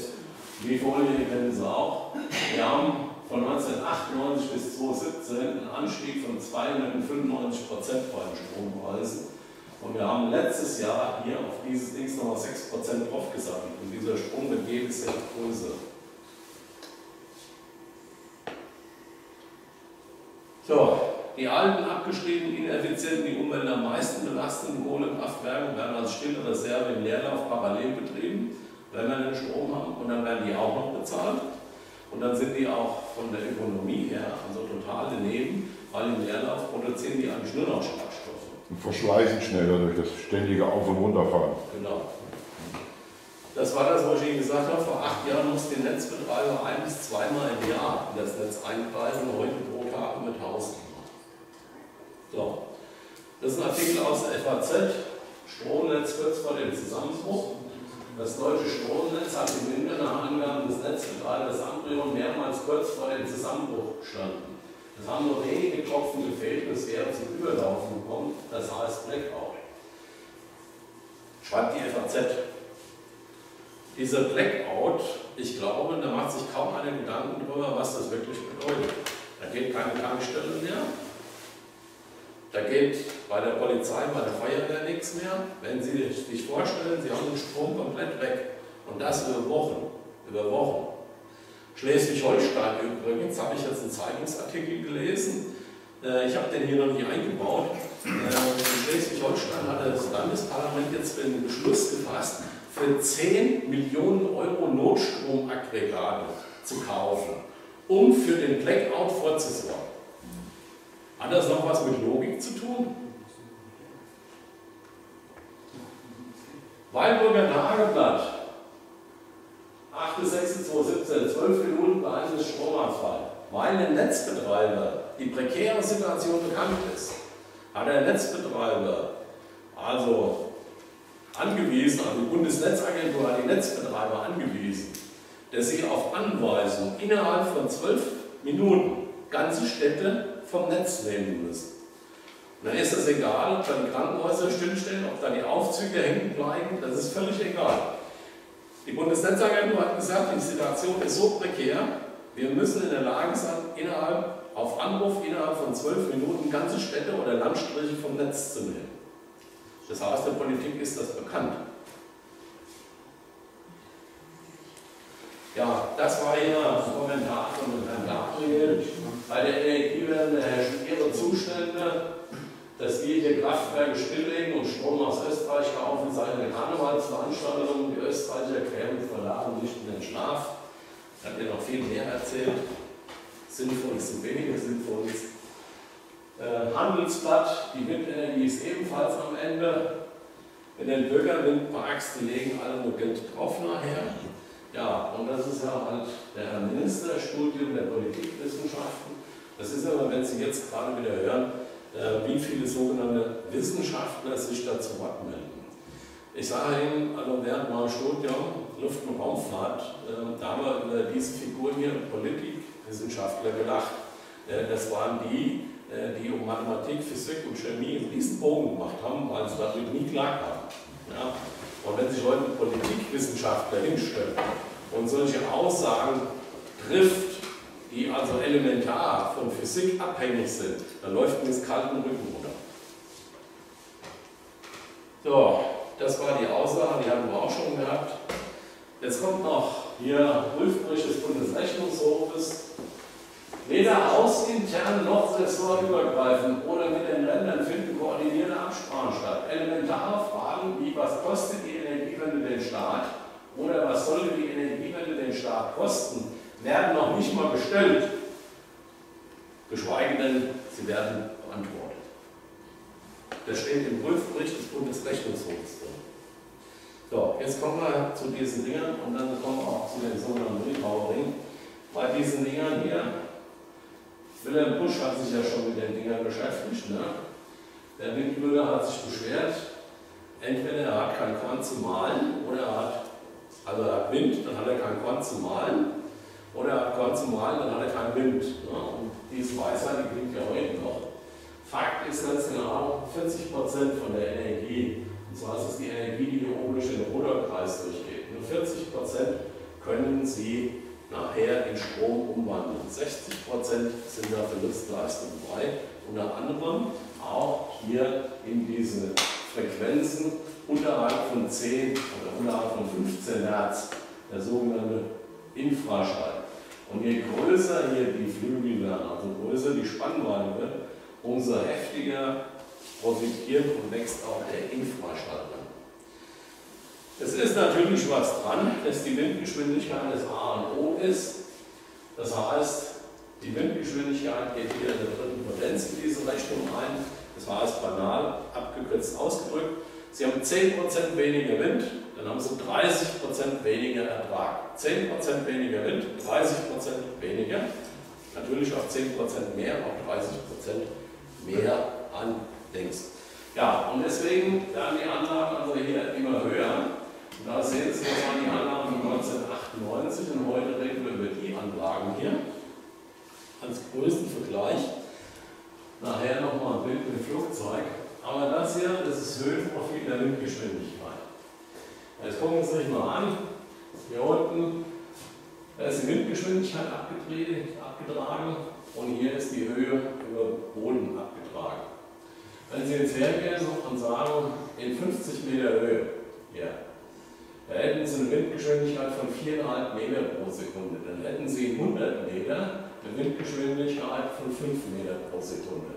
Die Folie kennen Sie auch. Wir haben von 1998 bis 2017 einen Anstieg von 295 Prozent bei den Strompreisen. Und wir haben letztes Jahr hier auf dieses Dings nochmal 6% draufgesammelt. Und dieser Sprung wird jedes Jahr größer. So, die alten, abgeschriebenen, ineffizienten, die Umwelt am meisten belastenden Kohlekraftwerke werden als stille Reserve im Leerlauf parallel betrieben, wenn wir den Strom haben. Und dann werden die auch noch bezahlt. Und dann sind die auch von der Ökonomie her, also total daneben, weil im Leerlauf produzieren die eigentlich nur noch Schadstoffe und verschleißen schneller durch das ständige Auf- und Runterfahren. Genau. Das war das, was ich Ihnen gesagt habe. Vor acht Jahren mussten die Netzbetreiber ein- bis zweimal im Jahr in das Netz einpreisen, heute pro Tag mit 1000. So. Das ist ein Artikel aus der FAZ, Stromnetz kurz vor dem Zusammenbruch. Das deutsche Stromnetz hat im Winter nach Angaben des Netzbetreibers Amprion mehrmals kurz vor dem Zusammenbruch gestanden. Es haben nur wenige Tropfen gefehlt und es wäre zum Überlaufen gekommen, das heißt Blackout. Schreibt die FAZ. Dieser Blackout, ich glaube, da macht sich kaum einer Gedanken darüber, was das wirklich bedeutet. Da geht keine Tankstelle mehr, da geht bei der Polizei, bei der Feuerwehr nichts mehr. Wenn Sie sich vorstellen, Sie haben den Strom komplett weg und das über Wochen, über Wochen. Schleswig-Holstein übrigens, habe ich jetzt einen Zeitungsartikel gelesen, äh, ich habe den hier noch nicht eingebaut. Äh, in Schleswig-Holstein hat das Landesparlament jetzt den Beschluss gefasst, für 10 Millionen Euro Notstromaggregate zu kaufen, um für den Blackout vorzusorgen. Hat das noch was mit Logik zu tun? Weinburger Tageblatt, 8.6.2017, 12 Minuten bei einem Stromausfall. Weil ein Netzbetreiber die prekäre Situation bekannt ist, hat der Netzbetreiber also angewiesen, also die Bundesnetzagentur hat die Netzbetreiber angewiesen, dass sie auf Anweisung innerhalb von zwölf Minuten ganze Städte vom Netz nehmen müssen. Und dann ist es egal, ob da die Krankenhäuser stillstehen, ob da die Aufzüge hängen bleiben, das ist völlig egal. Die Bundesnetzagentur hat gesagt, die Situation ist so prekär, wir müssen in der Lage sein, innerhalb, auf Anruf innerhalb von zwölf Minuten ganze Städte oder Landstriche vom Netz zu nehmen. Das heißt, der Politik ist das bekannt. Ja, das war hier ein Kommentar von Herrn Gabriel. Bei der Energiewende herrschen ihre Zustände, dass wir hier Kraftwerke stilllegen und Strom aus Österreich kaufen, sei eine Karnevalsveranstaltung. Die Österreicher kämen verladen nicht in den Schlaf. Ich habe dir noch viel mehr erzählt. Sinnvolles und weniger Sinnvolles. Äh, Handelsblatt, die Windenergie ist ebenfalls am Ende. Wenn den Bürgerwindparks, die legen alle nur Geld drauf nachher. Ja, und das ist ja halt der Ministerstudium der Politikwissenschaften. Das ist aber, wenn Sie jetzt gerade wieder hören, wie viele sogenannte Wissenschaftler sich dazu Wort melden. Ich sage Ihnen, also während meinem Studium Luft- und Raumfahrt, äh, da haben wir über diese Figur hier Politikwissenschaftler gedacht. Äh, das waren die, die um Mathematik, Physik und Chemie einen riesen Bogen gemacht haben, weil sie damit nie klar kamen. Ja? Und wenn sich heute Politikwissenschaftler hinstellen und solche Aussagen trifft, die also elementar von Physik abhängig sind, dann läuft mir das kalten Rücken runter. So, das war die Aussage, die haben wir auch schon gehabt. Jetzt kommt noch hier Prüfbericht des Bundesrechnungshofes. Weder hausintern noch sektorübergreifend oder mit den Ländern finden koordinierte Absprachen statt. Elementare Fragen wie, was kostet die Energiewende den Staat oder was sollte die Energiewende den Staat kosten, werden noch nicht mal gestellt, geschweige denn, sie werden beantwortet. Das steht im Prüfbericht des Bundesrechnungshofs drin. So, jetzt kommen wir zu diesen Dingern und dann kommen wir auch zu den sogenannten Repowerring. Bei diesen Dingern hier Wilhelm Busch hat sich ja schon mit den Dingern beschäftigt. Ne? Der Windmüller hat sich beschwert, entweder er hat kein Korn zu malen oder er hat, also er hat Wind, dann hat er kein Korn zu malen, oder er hat Korn zu malen, dann hat er keinen Wind. Ne? Und diese Weisheit, die klingt ja heute noch. Fakt ist ganz genau, 40% von der Energie, und zwar ist es die Energie, die hier oben durch den Ruderkreis durchgeht, nur 40% können Sie nachher in Strom umwandeln. 60% sind da Verlustleistungen bei, unter anderem auch hier in diese Frequenzen unterhalb von 10 oder unterhalb von 15 Hertz, der sogenannte Infraschall. Und je größer hier die Flügel werden, also größer die Spannweite wird, umso heftiger profitiert und wächst auch der Infraschall. Es ist natürlich was dran, dass die Windgeschwindigkeit das A und O ist. Das heißt, die Windgeschwindigkeit geht hier in der dritten Potenz in diese Rechnung ein. Das heißt, banal abgekürzt ausgedrückt, Sie haben 10% weniger Wind, dann haben Sie 30% weniger Ertrag. 10% weniger Wind, 30% weniger. Natürlich auch 10% mehr, auch 30% mehr an Dings. Ja, und deswegen werden die Anlagen also hier immer höher. Da sehen Sie, das waren die Anlagen von 1998 und heute reden wir über die Anlagen hier. Als größten Vergleich. Nachher nochmal ein Bild mit dem Flugzeug. Aber das hier, das ist Höhenprofil der Windgeschwindigkeit. Jetzt gucken Sie sich mal an. Hier unten ist die Windgeschwindigkeit abgetragen und hier ist die Höhe über Boden abgetragen. Wenn Sie jetzt hergehen und sagen, in 50 Meter Höhe, ja, da hätten Sie eine Windgeschwindigkeit von 4,5 Meter pro Sekunde. Dann hätten Sie 100 Meter eine Windgeschwindigkeit von 5 Meter pro Sekunde.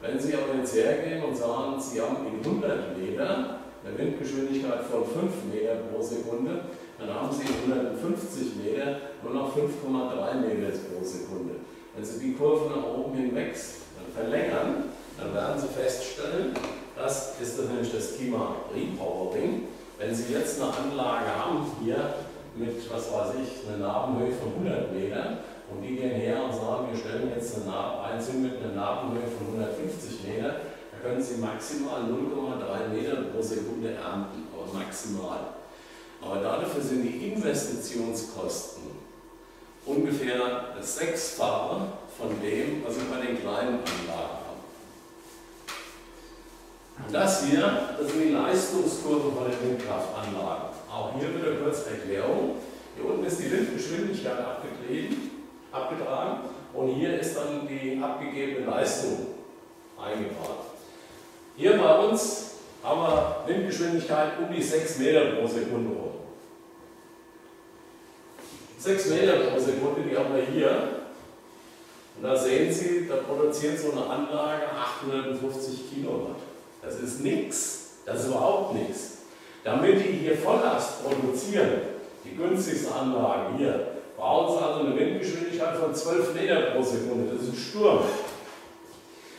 Wenn Sie aber jetzt hergehen und sagen, Sie haben in 100 Meter eine Windgeschwindigkeit von 5 Meter pro Sekunde, dann haben Sie 150 Meter nur noch 5,3 Meter pro Sekunde. Wenn Sie die Kurve nach oben hinweg verlängern, dann werden Sie feststellen, das ist nämlich das Thema Repowering. Wenn Sie jetzt eine Anlage haben, hier mit, was weiß ich, einer Nabenhöhe von 100 Metern, und die gehen her und sagen, wir stellen jetzt eine ein, mit einer Nabenhöhe von 150 Metern, da können Sie maximal 0,3 Meter pro Sekunde ernten, aber maximal. Aber dafür sind die Investitionskosten ungefähr das Sechsfache von dem, was Sie bei den kleinen Anlagen haben. Das hier, das sind die Leistungskurven von den Windkraftanlagen. Auch hier wieder kurz Erklärung. Hier unten ist die Windgeschwindigkeit abgetragen und hier ist dann die abgegebene Leistung eingetragen. Hier bei uns haben wir Windgeschwindigkeit um die 6 Meter pro Sekunde rum. 6 Meter pro Sekunde, die haben wir hier. Und da sehen Sie, da produziert so eine Anlage 850 Kilowatt. Das ist nichts, das ist überhaupt nichts. Damit die hier Volllast produzieren, die günstigste Anlage hier, brauchen sie also eine Windgeschwindigkeit von 12 Meter pro Sekunde. Das ist ein Sturm.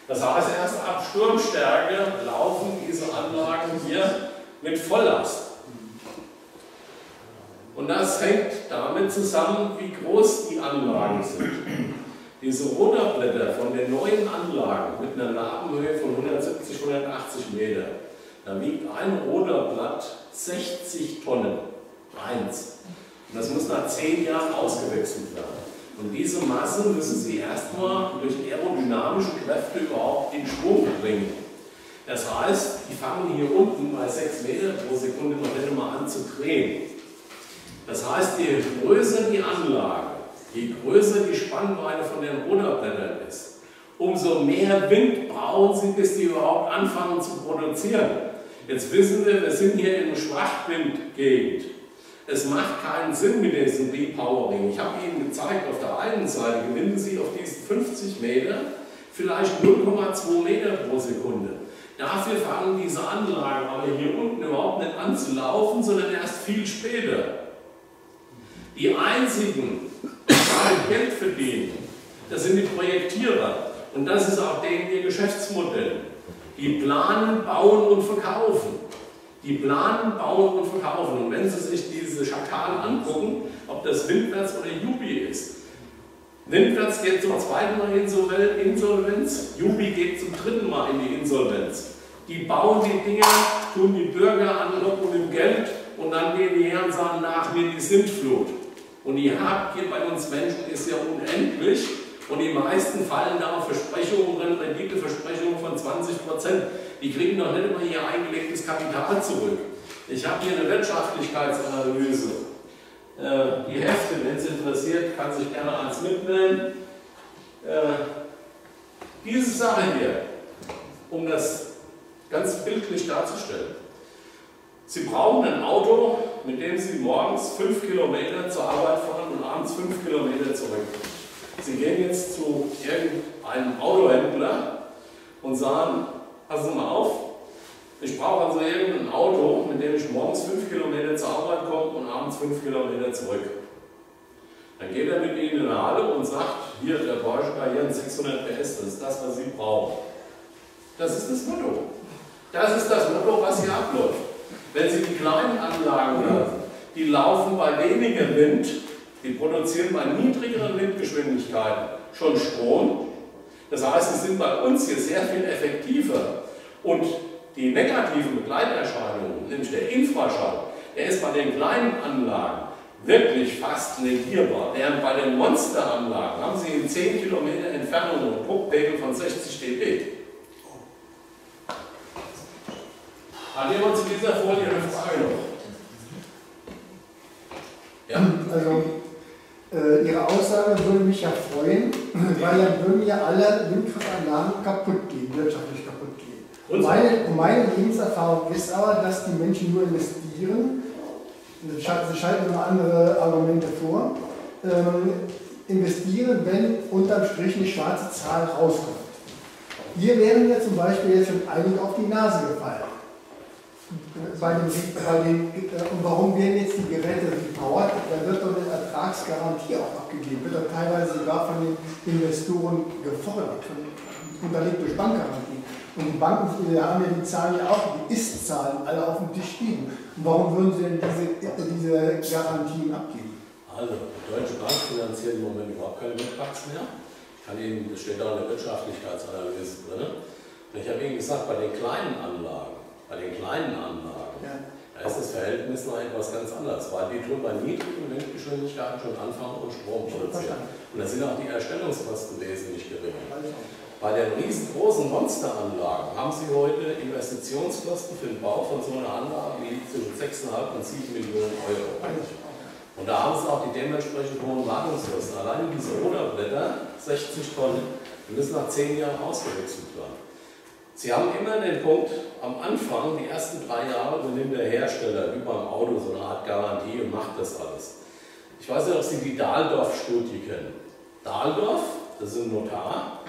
Das heißt, erst ab Sturmstärke laufen diese Anlagen hier mit Volllast. Und das hängt damit zusammen, wie groß die Anlagen sind. Diese Ruderblätter von den neuen Anlagen mit einer Nabenhöhe von 170, 180 Meter, da wiegt ein Ruderblatt 60 Tonnen. Eins. Und das muss nach 10 Jahren ausgewechselt werden. Und diese Masse müssen Sie erstmal durch aerodynamische Kräfte überhaupt in Schwung bringen. Das heißt, die fangen hier unten bei 6 Meter pro Sekunde noch mal an zu drehen. Das heißt, je größer die Anlage, je größer die Spannweite von den Ruderblättern ist, umso mehr Wind brauchen sie, bis die überhaupt anfangen zu produzieren. Jetzt wissen wir, wir sind hier in Schwachwindgegend. Es macht keinen Sinn mit diesem Repowering. Ich habe Ihnen gezeigt, auf der einen Seite gewinnen Sie auf diesen 50 Meter vielleicht 0,2 Meter pro Sekunde. Dafür fangen diese Anlagen aber hier unten überhaupt nicht an zu laufen, sondern erst viel später. Die einzigen, die Geld verdienen, das sind die Projektierer. Und das ist auch denen ihr Geschäftsmodell. Die planen, bauen und verkaufen. Die planen, bauen und verkaufen. Und wenn Sie sich diese Schakalen angucken, ob das Windwärts oder Jubi ist. Windwärts geht zum zweiten Mal in Insolvenz, Jubi geht zum dritten Mal in die Insolvenz. Die bauen die Dinger, tun die Bürger anlocken mit Geld und dann gehen die her und sagen nach mir die Sintflut. Und die Habgier bei uns Menschen ist ja unendlich und die meisten fallen da auf Versprechungen Renditeversprechungen von 20 Prozent. Die kriegen noch nicht immer ihr eingelegtes Kapital zurück. Ich habe hier eine Wirtschaftlichkeitsanalyse. Äh, die Hefte, wenn es interessiert, kann sich gerne eins mitnehmen. Äh, diese Sache hier, um das ganz bildlich darzustellen. Sie brauchen ein Auto, mit dem Sie morgens 5 Kilometer zur Arbeit fahren und abends 5 Kilometer zurück. Sie gehen jetzt zu irgendeinem Autohändler und sagen, passen Sie mal auf, ich brauche also irgendein Auto, mit dem ich morgens 5 Kilometer zur Arbeit komme und abends 5 Kilometer zurück. Dann geht er mit Ihnen in eine Halle und sagt, hier, der Porsche Cayenne 600 PS, das ist das, was Sie brauchen. Das ist das Motto. Das ist das Motto, was hier abläuft. Wenn Sie die kleinen Anlagen lassen, die laufen bei weniger Wind, die produzieren bei niedrigeren Windgeschwindigkeiten schon Strom. Das heißt, sie sind bei uns hier sehr viel effektiver. Und die negativen Begleiterscheinungen, nämlich der Infraschall, der ist bei den kleinen Anlagen wirklich fast negierbar. Während bei den Monsteranlagen haben Sie in 10 Kilometer Entfernung einen Druckpegel von 60 dB. Hat jemand zu dieser Folie eine Frage noch? Ja? Also, äh, Ihre Aussage würde mich ja freuen, weil dann würden ja alle Windkraftanlagen kaputt gehen, wirtschaftlich. Und meine, meine Lebenserfahrung ist aber, dass die Menschen nur investieren, sie schalten immer andere Argumente vor, ähm, investieren, wenn unterm Strich eine schwarze Zahl rauskommt. Wir wären ja zum Beispiel jetzt schon einig auf die Nase gefallen. bei den, bei den, und warum werden jetzt die Geräte repowert? Da wird doch eine Ertragsgarantie auch abgegeben, wird doch teilweise sogar von den Investoren gefordert, unterlegt durch Bankgarantie. Und die Banken haben ja die Zahlen ja auch, die Ist-Zahlen alle auf dem Tisch liegen. Und warum würden sie denn diese, diese Garantien abgeben? Also, die Deutsche Bank finanziert im Moment überhaupt keine Windparks mehr. Ich kann Ihnen, das steht auch in der Wirtschaftlichkeitsanalyse drin. Ich habe Ihnen gesagt, bei den kleinen Anlagen, bei den kleinen Anlagen, ja. da ist das Verhältnis noch etwas ganz anderes, weil die tun bei niedrigen Windgeschwindigkeiten schon anfangen und Strom produzieren. Und da sind auch die Erstellungskosten wesentlich geringer. Bei den riesengroßen Monsteranlagen haben Sie heute Investitionskosten für den Bau von so einer Anlage, liegt zwischen 6,5 und 7 Millionen Euro. Und da haben Sie auch die dementsprechend hohen Wartungskosten. Allein diese Roderblätter, 60 Tonnen, müssen nach 10 Jahren ausgewechselt werden. Sie haben immer den Punkt, am Anfang, die ersten drei Jahre, übernimmt der Hersteller wie beim Auto so eine Art Garantie und macht das alles. Ich weiß nicht, ob Sie die Dahldorf-Studie kennen. Dahldorf, das ist ein Notar,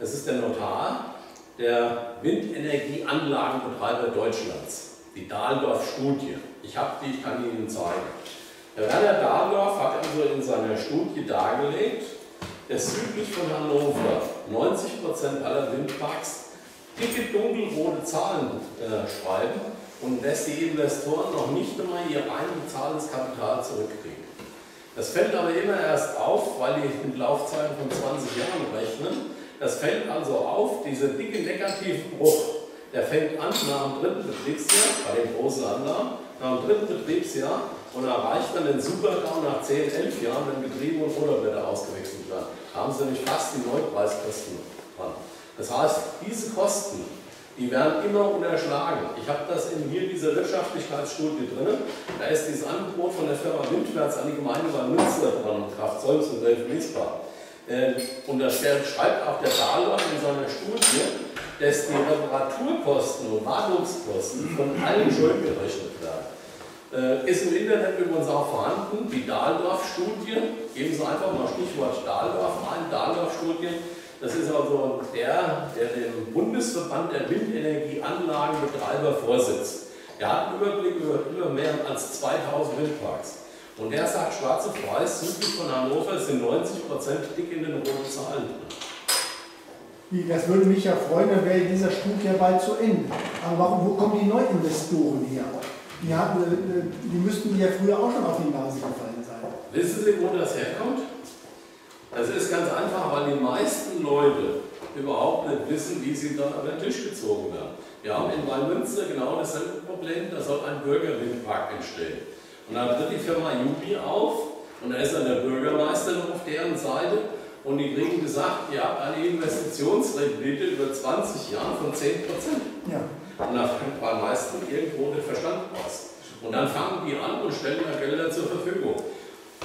das ist der Notar der Windenergieanlagenbetreiber Deutschlands. Die Dahldorf-Studie. Ich habe die, ich kann die Ihnen zeigen. Der Werner Dahldorf hat also in seiner Studie dargelegt, dass südlich von Hannover 90% aller Windparks dicke dunkelrote Zahlen äh, schreiben und dass die Investoren noch nicht einmal ihr einbezahltes Kapital zurückkriegen. Das fällt aber immer erst auf, weil die mit Laufzeiten von 20 Jahren rechnen. Das fällt also auf, dieser dicke negative Bruch, der fängt an nach dem dritten Betriebsjahr, bei den großen Anlagen, nach dem dritten Betriebsjahr und erreicht dann den Supergau nach 10, 11 Jahren, wenn Getriebe und Rotorblätter ausgewechselt werden. Da haben sie nämlich fast die Neupreiskosten dran. Das heißt, diese Kosten, die werden immer unterschlagen. Ich habe das in hier dieser Wirtschaftlichkeitsstudie drin. Da ist dieses Angebot von der Firma Windwärts an die Gemeinde bei Münster dran, Kraft Solms und. Ähm, und da schreibt auch der Dahler in seiner Studie, dass die Reparaturkosten und Wartungskosten von allen Schulden gerechnet werden. Äh, ist im Internet übrigens auch vorhanden, die Dahldorf-Studie. Geben Sie einfach mal Stichwort Dahldorf ein, Dahldorf-Studie das ist also der, der dem Bundesverband der Windenergieanlagenbetreiber vorsitzt. Der hat einen Überblick über, über mehr als 2000 Windparks. Und der sagt, schwarze Preis, südlich von Hannover sind 90% dick in den roten Zahlen drin. Das würde mich ja freuen, dann wäre dieser Studie ja bald zu Ende. Aber warum, wo kommen die Neuinvestoren her? Die, haben, äh, die müssten ja früher auch schon auf die Nase gefallen sein. Wissen Sie, wo das herkommt? Das ist ganz einfach, weil die meisten Leute überhaupt nicht wissen, wie sie da über den Tisch gezogen werden. Wir haben in Wallmünster genau dasselbe Problem, da soll ein Bürgerwindpark entstehen. Und dann tritt die Firma Jubi auf und da ist dann der Bürgermeister noch auf deren Seite und die kriegen gesagt, ihr habt eine Investitionsrendite über 20 Jahre von 10 Ja. Und da fängt bei meisten irgendwo der Verstand aus. Und dann fangen die an und stellen da Gelder zur Verfügung.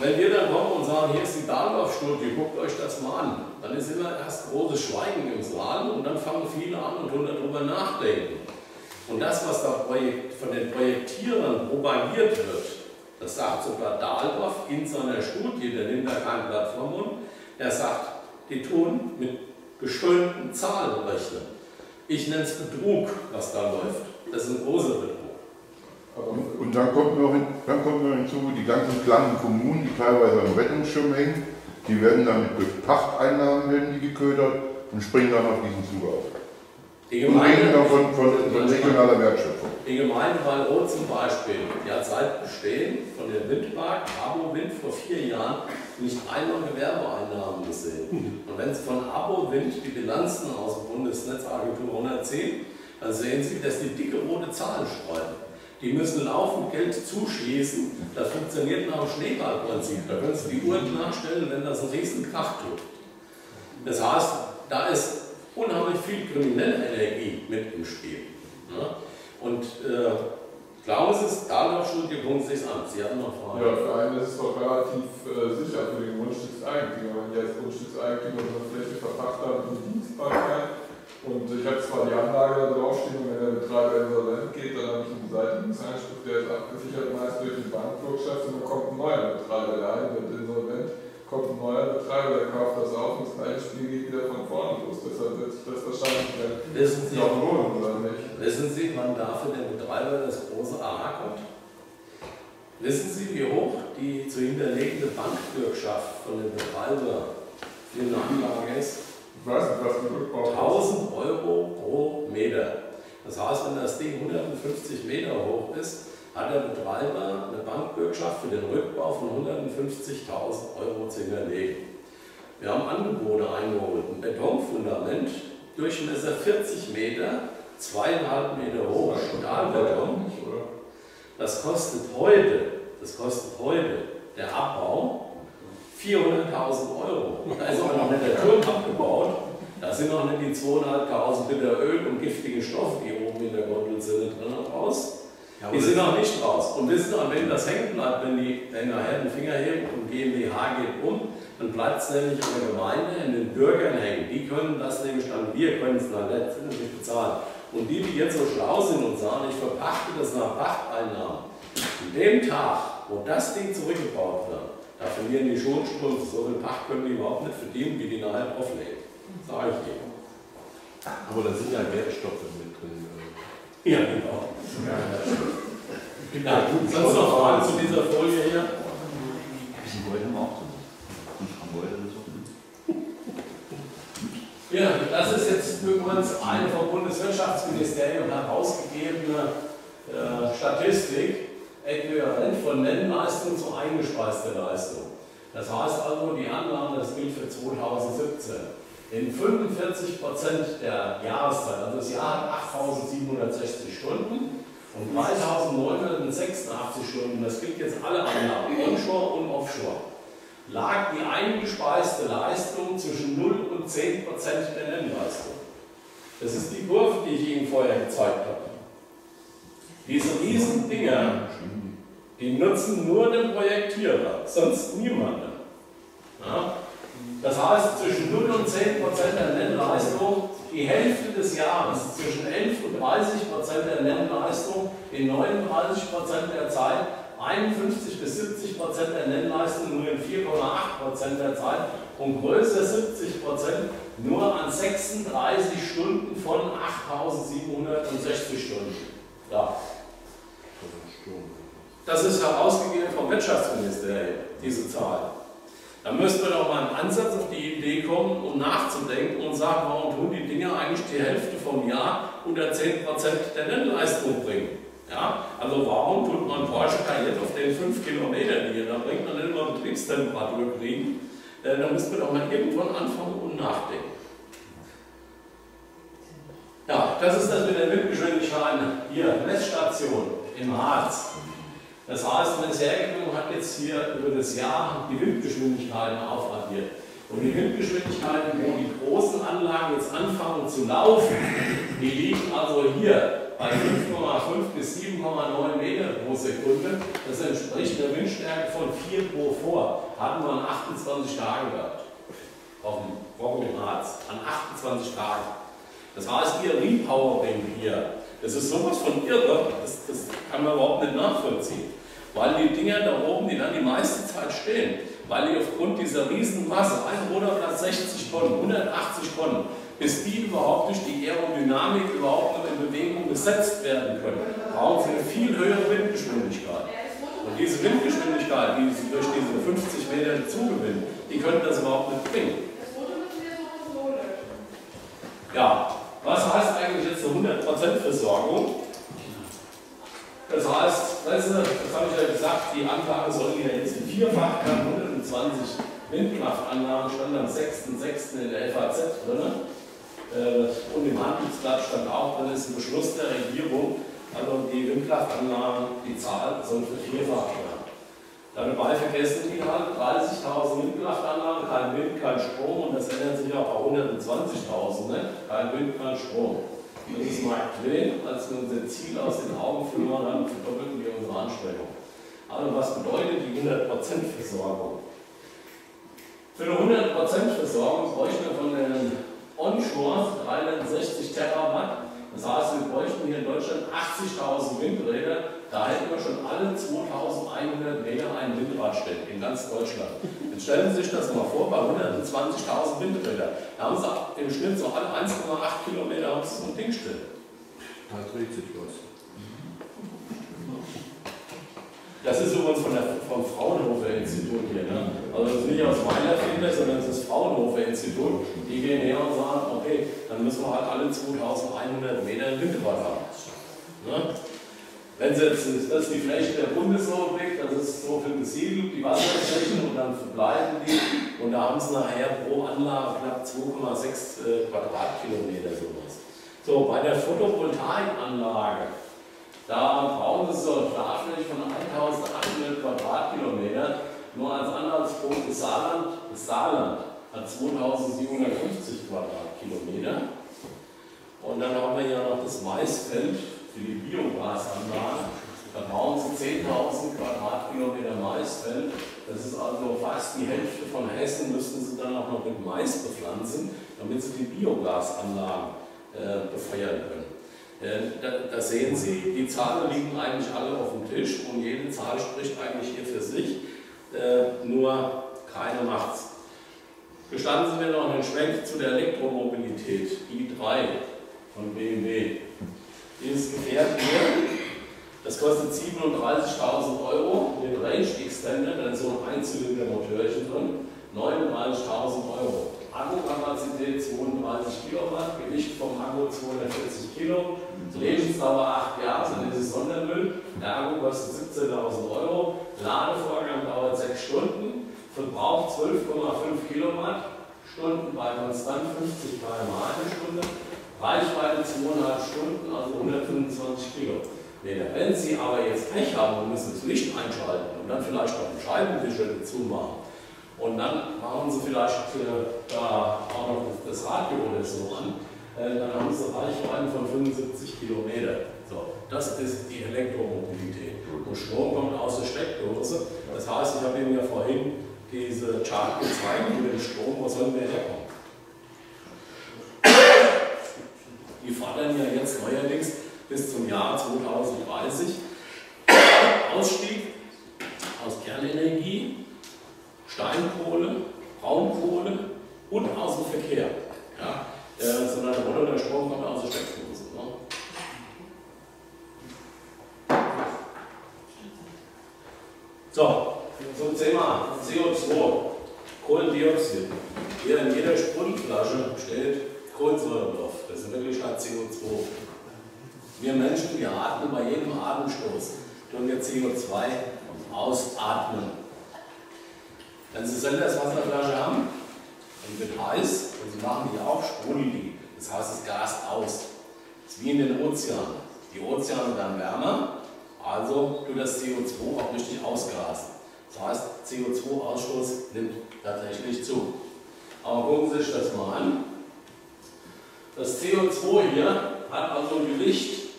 Wenn wir dann kommen und sagen, hier ist die Dahldorf-Studie, guckt euch das mal an, dann ist immer erst großes Schweigen im Saal und dann fangen viele an und tun darüber nachdenken. Und das, was da von den Projektierern propagiert wird, das sagt sogar Dahldorf in seiner Studie, der nimmt da kein Blatt vom Mund, er sagt, die tun mit geschönten Zahlen rechnen. Ich nenne es Betrug, was da läuft. Das ist ein großer Betrug. Und dann kommt, noch hin, dann kommt noch hinzu, die ganzen kleinen Kommunen, die teilweise am Rettungsschirm hängen, die werden damit durch Pachteinnahmen werden die geködert und springen dann auf diesen Zug auf. Die Gemeinde, von, von, von regionaler Wertschöpfung. Die Gemeinde Wallroth zum Beispiel, die hat seit Bestehen von der Windpark, Abo Wind vor vier Jahren nicht einmal Gewerbeeinnahmen gesehen. Mhm. Und wenn Sie von Abo Wind die Bilanzen aus der Bundesnetzagentur 110, dann sehen Sie, dass die dicke rote Zahlen streuen. Die müssen laufend Geld zuschließen. Das funktioniert nach dem Schneeballprinzip. Da können Sie die Uhren nachstellen, wenn das einen riesen Krach tut. Das heißt, da ist unheimlich viel kriminelle Energie mit im Spiel. Ja? Und äh, es ist dadurch schon, die gucken sich an. Sie hatten noch Fragen. Ja, für einen ist es doch relativ äh, sicher für den Grundstückseigentümer. Wenn ich als Grundstückseigentümer eine Fläche verpachtet habe, die Dienstbarkeit und ich habe zwar die Anlage da draufstehen und wenn der Betreiber insolvent geht, dann habe ich einen Beseitigungseinspruch, der ist abgesichert meist durch die Bankbürgschaft und dann kommt ein neuer Betreiber, der eine wird insolvent. Kommt ein neuer Betreiber, der kauft das auf und das alte Spiel geht wieder von vorne los. Deshalb wird sich das wahrscheinlich Wissen Sie, noch lohnen, oder nicht? wissen Sie, wann da für den Betreiber das große Aha kommt? Wissen Sie, wie hoch die zu hinterlegende Bankbürgschaft von dem Betreiber für eine Anlage ist? Ich weiß nicht, was der Rückbau 1000 Euro pro Meter. Das heißt, wenn das Ding 150 Meter hoch ist, hat der Betreiber eine Bankbürgschaft für den Rückbau von 150.000 Euro zu hinterlegen. Wir haben Angebote eingeholt, ein Betonfundament, Durchmesser 40 Meter, zweieinhalb Meter hoch, Stahlbeton. Das kostet heute, das kostet heute der Abbau 400.000 Euro. Da ist auch noch nicht der Turm abgebaut. Da sind noch nicht die 2.500 Liter Öl und giftige Stoffe, die oben in der Gondel sind, drin raus. Die sind noch nicht raus. Und wissen Sie, an wen das hängen bleibt, wenn die nachher den Finger heben und GmbH geht um, dann bleibt es nämlich in der Gemeinde, in den Bürgern hängen. Die können das nämlich dann, wir können es dann letztendlich bezahlen. Und die, die jetzt so schlau sind und sagen, ich verpachte das nach Pachteinnahmen, an dem Tag, wo das Ding zurückgebaut wird, da verlieren die Schonstrümpfe, so viel Pacht können die überhaupt nicht verdienen, wie die nachher drauflegen. Sage ich Ihnen. Aber da sind ja Wertstoffe mit drin. Ja, genau. Ja, gut, sonst noch Fragen zu dieser Folie hier? Bisschen Gold haben wir auch. Ja, das ist jetzt übrigens eine vom Bundeswirtschaftsministerium herausgegebene äh, Statistik, Äquivalent von Nennleistung zu eingespeister Leistung. Das heißt also, die Annahmen, das gilt für 2017. In 45 Prozent der Jahreszeit, also das Jahr hat 8760 Stunden und 3986 Stunden, das gilt jetzt alle Annahmen, onshore und offshore, lag die eingespeiste Leistung zwischen 0 und 10 Prozent der Nennleistung. Das ist die Kurve, die ich Ihnen vorher gezeigt habe. Diese riesen Dinger, die nutzen nur den Projektierer, sonst niemanden. Ja? Das heißt, zwischen 0 und 10 Prozent der Nennleistung, die Hälfte des Jahres, zwischen 11 und 30 Prozent der Nennleistung, in 39 Prozent der Zeit, 51 bis 70 Prozent der Nennleistung nur in 4,8 Prozent der Zeit und größer 70 Prozent nur an 36 Stunden von 8760 Stunden. Ja. Das ist herausgegeben vom Wirtschaftsministerium, diese Zahl. Da müssten wir doch mal einen Ansatz auf die Idee kommen, um nachzudenken und sagen, warum tun die Dinge eigentlich die Hälfte vom Jahr unter 10% der Nennleistung bringen. Ja? Also warum tut man Porsche Cayenne auf den 5 Kilometer, die ihr da bringt, nicht immer Betriebstemperatur kriegen? Äh, da müssten wir doch mal irgendwann anfangen und nachdenken. Ja, das ist das mit der Windgeschwindigkeit hier, Messstation im Harz. Das heißt, Messhergebung hat jetzt hier über das Jahr die Windgeschwindigkeiten aufaddiert. Und die Windgeschwindigkeiten, wo die großen Anlagen jetzt anfangen zu laufen, die liegen also hier bei 5,5 bis 7,9 Meter pro Sekunde. Das entspricht einer Windstärke von 4 pro vor. Hatten wir an 28 Tagen gehabt. Auf dem Roggenharz. An 28 Tagen. Das heißt, ihr Repowering hier, das ist sowas von irre, das, das kann man überhaupt nicht nachvollziehen. Weil die Dinger da oben, die dann die meiste Zeit stehen, weil die aufgrund dieser riesen Masse, ein Ruderblatt 60 Tonnen, 180 Tonnen, bis die überhaupt durch die Aerodynamik überhaupt noch in Bewegung gesetzt werden können, brauchen sie eine viel höhere Windgeschwindigkeit. Und diese Windgeschwindigkeit, die sie durch diese 50 Meter zugewinnen, die können das überhaupt nicht bringen. Ja, was heißt eigentlich jetzt eine 100% Versorgung? Das heißt, du, das habe ich ja gesagt, die Anlage soll ja jetzt vierfach 120 Windkraftanlagen stand am 6.6. in der FAZ drin. Äh, und im Handelsblatt stand auch, drin ist ein Beschluss der Regierung, also die Windkraftanlagen, die Zahl soll vervierfacht werden. Dabei vergessen die halt 30.000 Windkraftanlagen, kein Wind, kein Strom und das ändert sich auch bei 120.000, ne? kein Wind, kein Strom. Das ist mal Quellen, als wir unser Ziel aus den Augen verloren haben, verdoppeln wir unsere Anstrengung. Aber was bedeutet die 100% Versorgung? Für eine 100% Versorgung bräuchten wir von den Onshore 360 Terawatt. Das heißt, wir bräuchten hier in Deutschland 80.000 Windräder, da hätten wir schon alle 2100 Meter ein Windrad stehen, in ganz Deutschland. Jetzt stellen Sie sich das mal vor, bei 120.000 Windrädern, da haben Sie im Schnitt so alle 1,8 Kilometer haben Sie so ein Ding stehen. Da dreht sich was. Das ist übrigens von der, vom Fraunhofer Institut hier. Ne? Also das ist nicht aus meiner Feder, sondern das ist Fraunhofer Institut. Die gehen her und sagen, okay, dann müssen wir halt alle 2100 Meter Windrad haben. Ne? Wenn Sie jetzt, das ist die Fläche der Bundesrepublik, das ist so viel besiedelt, die Wasserflächen und dann verbleiben die und da haben Sie nachher pro Anlage knapp 2,6 äh, Quadratkilometer sowas. So, bei der Photovoltaikanlage, da brauchen Sie so eine Startfläche von 1800 Quadratkilometer. Nur als Anhaltspunkt das Saarland, das Saarland hat 2750 Quadratkilometer. Und dann haben wir ja noch das Maisfeld für die Biogasanlage. Da brauchen Sie 10.000 Quadratkilometer Maisfeld. Das ist also fast die Hälfte von Hessen, müssten Sie dann auch noch mit Mais bepflanzen, damit Sie die Biogasanlagen äh, befeuern können. Äh, da, da, sehen Sie, die Zahlen liegen eigentlich alle auf dem Tisch und jede Zahl spricht eigentlich hier für sich, äh, nur keine macht's. Gestatten Sie mir noch einen Schwenk zu der Elektromobilität, i3 von BMW. Dieses Gefährt hier, das kostet 37.000 Euro mit Range Extender, da ist so ein Einzylinder-Motörchen drin, 39.000 Euro. Akkukapazität 32 Kilowatt, Gewicht vom Akku 240 Kilo, Lebensdauer 8 Jahre, dann ist es Sondermüll. Der Akku kostet 17.000 Euro, Ladevorgang dauert 6 Stunden, Verbrauch 12,5 Kilowattstunden bei konstant 50 km/h die Stunde, Reichweite 2,5 Stunden, also 125 Kilo. Wenn Sie aber jetzt Pech haben und müssen das Licht einschalten und dann vielleicht noch einen Scheibenwischer dazu machen und dann machen Sie vielleicht äh, da auch noch das Radio oder so an, äh, dann haben Sie Reichweiten von 75 Kilometer. So, das ist die Elektromobilität. Und Strom kommt aus der Steckdose. Das heißt, ich habe Ihnen ja vorhin diese Chart gezeigt mit dem Strom, wo sollen wir herkommen? Die fordern ja jetzt neuerdings bis zum Jahr 2030 Ausstieg aus Kernenergie, Steinkohle, Braunkohle und aus dem Verkehr. Ja? Äh, sondern der der Strom kommt aus der Steckdose. Ne? So, zum Thema CO2, Kohlendioxid. Hier in jeder Sprudelflasche steht Kohlensäure drauf. Das ist wirklich halt CO2. Wir Menschen, wir atmen bei jedem Atemstoß, tun wir CO2 ausatmen. Wenn Sie Senders Wasserflasche haben, die wird heiß und Sie machen die auf, sprudeln die. Das heißt, es gast aus. Das ist wie in den Ozeanen. Die Ozeane werden wärmer, also tut das CO2 auch richtig ausgasen. Das heißt, CO2-Ausstoß nimmt tatsächlich zu. Aber gucken Sie sich das mal an. Das CO2 hier hat also ein Gewicht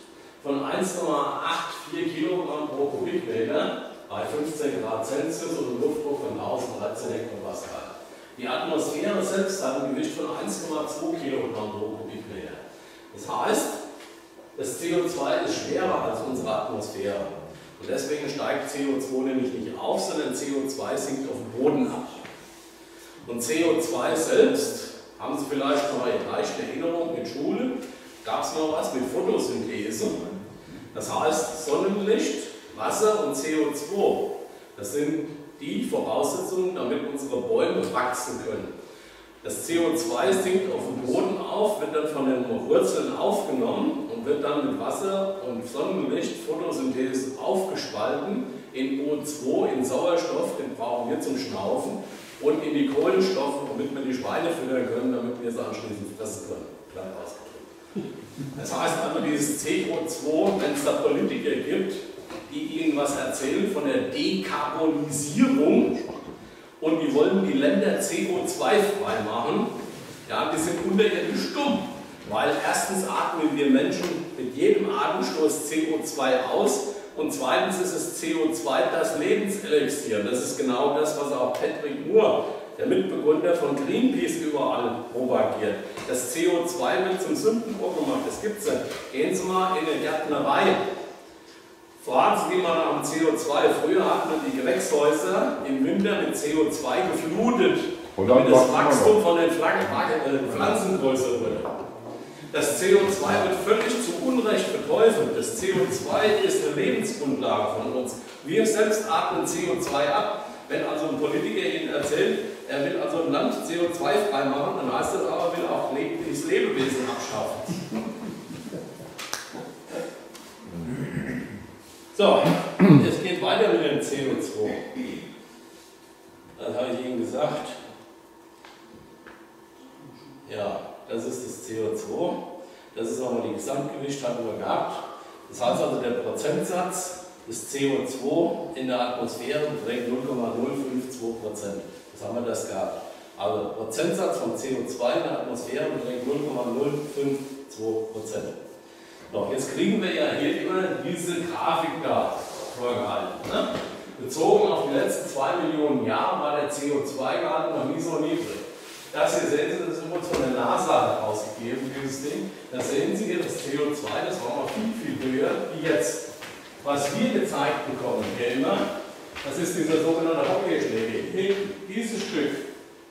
von 1,84 Kilogramm pro Kubikmeter bei 15 Grad Celsius und einem Luftdruck von 1013 Hektopascal. Die Atmosphäre selbst hat ein Gewicht von 1,2 Kilogramm pro Kubikmeter. Das heißt, das CO2 ist schwerer als unsere Atmosphäre. Und deswegen steigt CO2 nämlich nicht auf, sondern CO2 sinkt auf den Boden ab. Und CO2 selbst, haben Sie vielleicht noch eine leichte Erinnerung in Schule, gab es noch was mit Photosynthese. Das heißt, Sonnenlicht, Wasser und CO2, das sind die Voraussetzungen, damit unsere Bäume wachsen können. Das CO2 sinkt auf dem Boden auf, wird dann von den Wurzeln aufgenommen und wird dann mit Wasser und Sonnenlicht, Photosynthese aufgespalten in O2, in Sauerstoff, den brauchen wir zum Schnaufen, und in die Kohlenstoffe, damit wir die Schweine füttern können, damit wir sie anschließend fressen können. Klein ausgedrückt. Das heißt also, dieses CO2, wenn es da Politiker gibt, die Ihnen was erzählen von der Dekarbonisierung und die wollen die Länder CO2-frei machen, ja, die sind unterirdisch dumm. Weil erstens atmen wir Menschen mit jedem Atemstoß CO2 aus und zweitens ist das CO2 das Lebenselixier. Das ist genau das, was auch Patrick Moore der Mitbegründer von Greenpeace überall propagiert. Das CO2 wird zum Sündenbock gemacht, das gibt es nicht. Gehen Sie mal in eine Gärtnerei. Fragen Sie mal nach dem CO2. Früher hatten wir die Gewächshäuser im Winter mit CO2 geflutet, damit das Wachstum von den äh, Pflanzen größer wurde. Das CO2 wird völlig zu Unrecht verteufelt. Das CO2 ist eine Lebensgrundlage von uns. Wir selbst atmen CO2 ab. Wenn also ein Politiker Ihnen erzählt, er will also ein Land CO2-frei machen, dann heißt das aber, er will auch das Lebewesen abschaffen. So, es geht weiter mit dem CO2. Das habe ich Ihnen gesagt. Ja, das ist das CO2. Das ist nochmal die Gesamtgewicht, hatten wir gehabt. Das heißt also, der Prozentsatz des CO2 in der Atmosphäre beträgt 0,052 Prozent. Das haben wir das gehabt. Also Prozentsatz von CO2 in der Atmosphäre beträgt 0,052 Prozent. So, jetzt kriegen wir ja hier immer diese Grafik da vorgehalten. Ne? Bezogen auf die letzten zwei Millionen Jahre war der CO2-Gehalt noch nie so niedrig. Das hier sehen Sie, das ist übrigens von der NASA herausgegeben, dieses Ding. Da sehen Sie hier das CO2, das war noch viel, viel höher wie jetzt. Was wir gezeigt bekommen hier immer, das ist dieser sogenannte Hockeyschläger. Hier, Dieses Stück,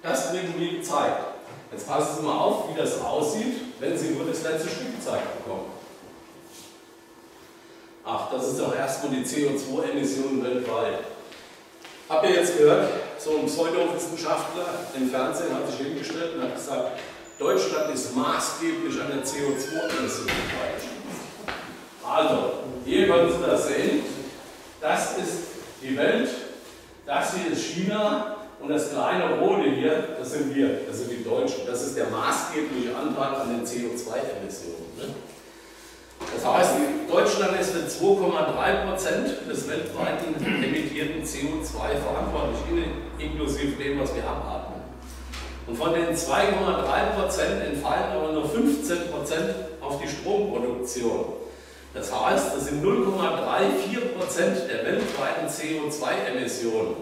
das kriegen wir gezeigt. Jetzt passen Sie mal auf, wie das aussieht, wenn Sie nur das letzte Stück gezeigt bekommen. Ach, das ist doch erstmal die CO2-Emissionen weltweit. Habt ihr jetzt gehört, so ein Pseudowissenschaftler im Fernsehen hat sich hingestellt und hat gesagt, Deutschland ist maßgeblich an der CO2-Emission beteiligt. Also, hier können Sie das sehen. Das ist die Welt, das hier ist China und das kleine Rote hier, das sind wir, das sind die Deutschen. Das ist der maßgebliche Anteil an den CO2-Emissionen. Ne? Das heißt, Deutschland ist für 2,3 Prozent des weltweiten emittierten CO2 verantwortlich, in- inklusive dem, was wir abatmen. Und von den 2,3 Prozent entfallen aber nur 15 Prozent auf die Stromproduktion. Das heißt, das sind 0,34 Prozent der weltweiten CO2-Emissionen,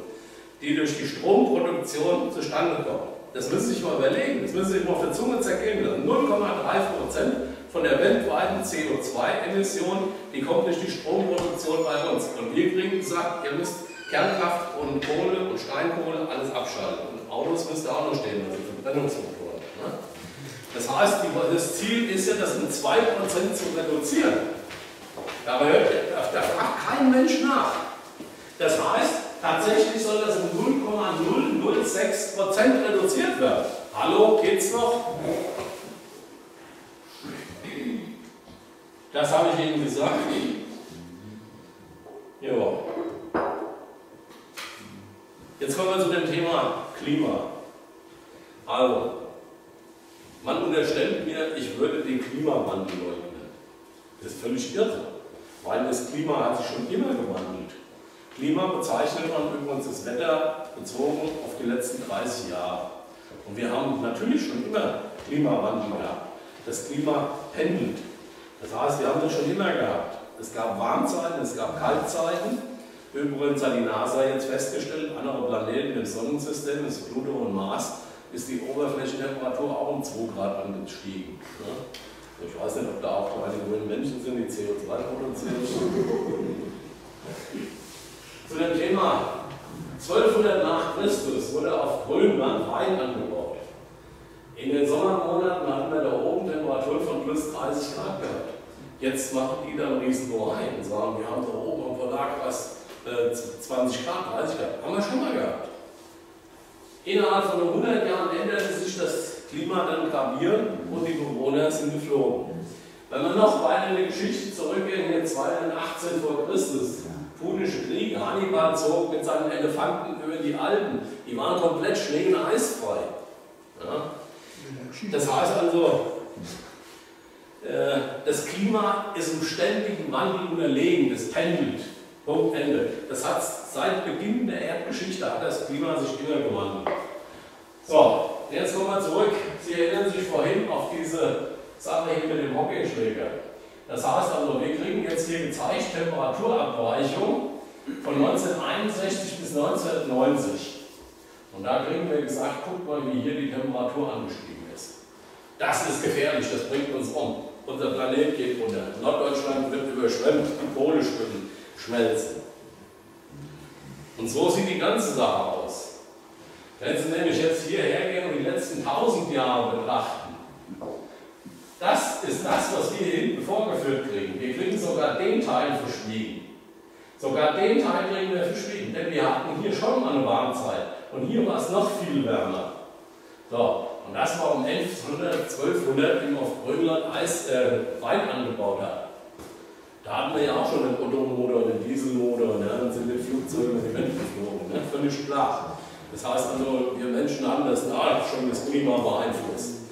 die durch die Stromproduktion zustande kommen. Das müssen Sie sich mal überlegen, das müssen Sie sich mal auf der Zunge zergehen lassen. 0,3 Prozent von der weltweiten CO2-Emission, die kommt durch die Stromproduktion bei uns. Und wir kriegen gesagt, ihr müsst Kernkraft und Kohle und Steinkohle alles abschalten. Und Autos müsst ihr auch noch stehen, also Verbrennungsmotoren. Ne? Das heißt, das Ziel ist ja, das um 2% zu reduzieren. Da, hört, da fragt kein Mensch nach. Das heißt, tatsächlich soll das um 0,006% reduziert werden. Hallo, geht's noch? Das habe ich Ihnen gesagt. Ja. Jetzt kommen wir zu dem Thema Klima. Also, man unterstellt mir, ich würde den Klimawandel leugnen. Das ist völlig irre, weil das Klima hat sich schon immer gewandelt. Klima bezeichnet man übrigens das Wetter bezogen auf die letzten 30 Jahre. Und wir haben natürlich schon immer Klimawandel gehabt. Das Klima pendelt. Das heißt, wir haben das schon immer gehabt. Es gab Warmzeiten, es gab Kaltzeiten. Übrigens hat die NASA jetzt festgestellt, andere Planeten im Sonnensystem, das Pluto und Mars, ist die Oberflächentemperatur auch um 2 Grad angestiegen. Ne? Ich weiß nicht, ob da auch keine grünen Menschen sind, die CO2 produzieren. Zu dem Thema 1200 nach Christus wurde auf Grönland Wein angebaut. In den Sommermonaten hatten wir da oben Temperaturen von plus 30 Grad gehabt. Jetzt machen die dann Riesenbohrei und sagen, wir haben da oben am Verlag was äh, 20 Grad, 30 Grad. Haben wir schon mal gehabt. Innerhalb von 100 Jahren änderte sich das Klima dann gravierend und die Bewohner sind geflogen. Wenn wir noch weiter in die Geschichte zurückgehen, hier 218 vor Christus, Punische Krieg, Hannibal zog mit seinen Elefanten über die Alpen. Die waren komplett schnee- und eisfrei. Ja? Das heißt also, das Klima ist im ständigen Wandel unterlegen, das pendelt. Punkt Ende. Das hat seit Beginn der Erdgeschichte hat das Klima sich immer gewandelt. So, jetzt kommen wir zurück. Sie erinnern sich vorhin auf diese Sache hier mit dem Hockeyschläger. Das heißt also, wir kriegen jetzt hier gezeigt Temperaturabweichung von 1961 bis 1990. Und da kriegen wir gesagt, guckt mal, wie hier die Temperatur angestiegen ist. Das ist gefährlich, das bringt uns um. Unser Planet geht runter. Norddeutschland wird überschwemmt, die Pole schmelzen. Und so sieht die ganze Sache aus. Wenn Sie nämlich jetzt hierher gehen und die letzten tausend Jahre betrachten, das ist das, was wir hier hinten vorgeführt kriegen. Wir kriegen sogar den Teil verschwiegen. Sogar den Teil kriegen wir verschwiegen, denn wir hatten hier schon mal eine Warmzeit und hier war es noch viel wärmer. So, und das war um 1100, 1200, wie man auf Grönland Eis, äh, Wein angebaut hat. Da hatten wir ja auch schon den Ottomotor, den Dieselmotor, ne? dann sind mit die Wände geflogen, ne? völlig klar. Das heißt also, wir Menschen haben das da schon das Klima beeinflusst.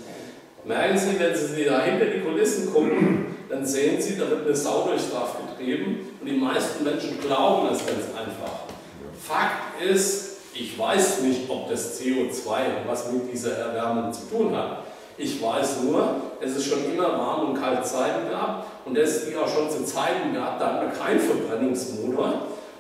Merken Sie, wenn Sie da hinter die Kulissen gucken, dann sehen Sie, da wird eine Sau durchs Dorf getrieben und die meisten Menschen glauben das ganz einfach. Fakt ist, ich weiß nicht, ob das CO2 was mit dieser Erwärmung zu tun hat. Ich weiß nur, dass es schon immer warm und kalt Zeiten gab und es die auch schon zu Zeiten gab, da hatten wir keinen Verbrennungsmotor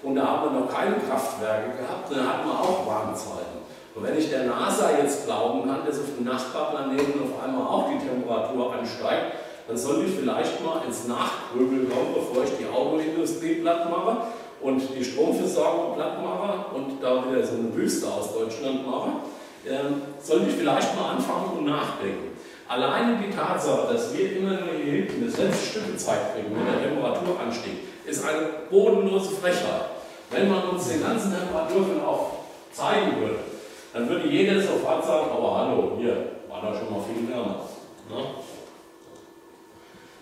und da haben wir noch keine Kraftwerke gehabt, da hatten wir auch Warmzeiten. Und wenn ich der NASA jetzt glauben kann, dass auf dem Nachbarplaneten auf einmal auch die Temperatur ansteigt, dann sollte ich vielleicht mal ins Nachgrübeln kommen, bevor ich die Autoindustrie platt mache und die Stromversorgung platt mache und da wieder so eine Wüste aus Deutschland mache, äh, sollte ich vielleicht mal anfangen und nachdenken. Alleine die Tatsache, dass wir immer nur hier hinten das letzte Stück gezeigt kriegen, wenn der Temperaturanstieg, ist eine bodenlose Frechheit. Wenn man uns den ganzen Temperaturverlauf zeigen würde, dann würde jeder sofort sagen, aber hallo, hier war da schon mal viel wärmer. Ne?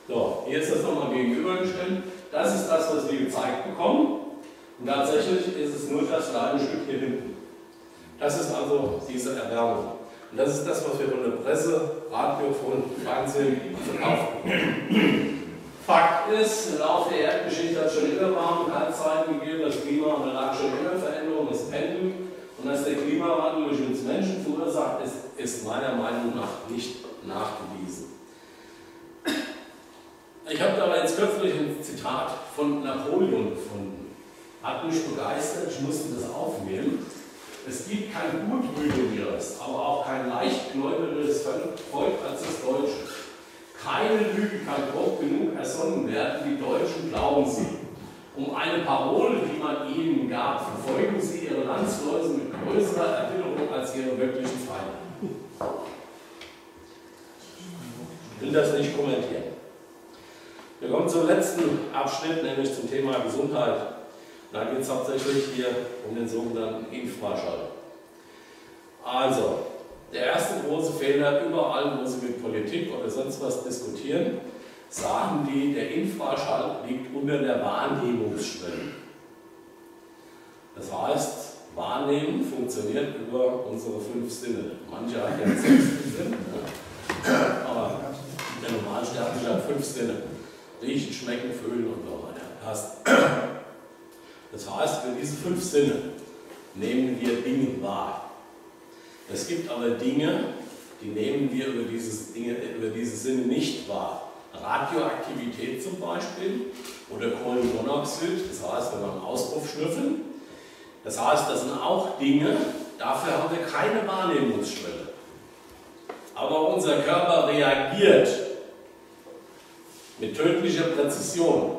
So, hier ist das nochmal gegenübergestellt. Das ist das, was wir gezeigt bekommen. Und tatsächlich ist es nur das kleine Stück hier hinten. Das ist also diese Erwärmung. Und das ist das, was wir von der Presse, Radio, von Fernsehen verkaufen. Fakt ist, im Laufe der Erdgeschichte hat es schon immer warme Kaltzeiten gegeben, das Klima und da lag schon immer Veränderungen, es pendelt. Und dass der Klimawandel durch uns Menschen verursacht ist, ist meiner Meinung nach nicht nachgewiesen. Ich habe da jetzt kürzlich ein Zitat von Napoleon gefunden. Hat mich begeistert, ich musste das aufnehmen. Es gibt kein gutmütigeres, aber auch kein leichtgläubigeres Volk als das Deutsche. Keine Lüge kann grob genug ersonnen werden, die Deutschen glauben sie. Um eine Parole, die man ihnen gab, verfolgen sie ihre Landsleute mit größerer Erbitterung als ihre wirklichen Feinde. Ich will das nicht kommentieren. Wir kommen zum letzten Abschnitt, nämlich zum Thema Gesundheit. Da geht es hauptsächlich hier um den sogenannten Infraschall. Also, der erste große Fehler, überall, wo Sie mit Politik oder sonst was diskutieren, sagen die, der Infraschall liegt unter der Wahrnehmungsschwelle. Das heißt, Wahrnehmen funktioniert über unsere fünf Sinne. Manche haben ja einen sechsten Sinn, ne? aber der Normalsterbliche hat fünf Sinne. Riechen, schmecken, fühlen und so weiter. Das für diese fünf Sinne nehmen wir Dinge wahr. Es gibt aber Dinge, die nehmen wir über, dieses Dinge, über diese Sinne nicht wahr. Radioaktivität zum Beispiel oder Kohlenmonoxid, das heißt, wenn wir einen Auspuff schnüffeln. Das heißt, das sind auch Dinge, dafür haben wir keine Wahrnehmungsschwelle. Aber unser Körper reagiert mit tödlicher Präzision,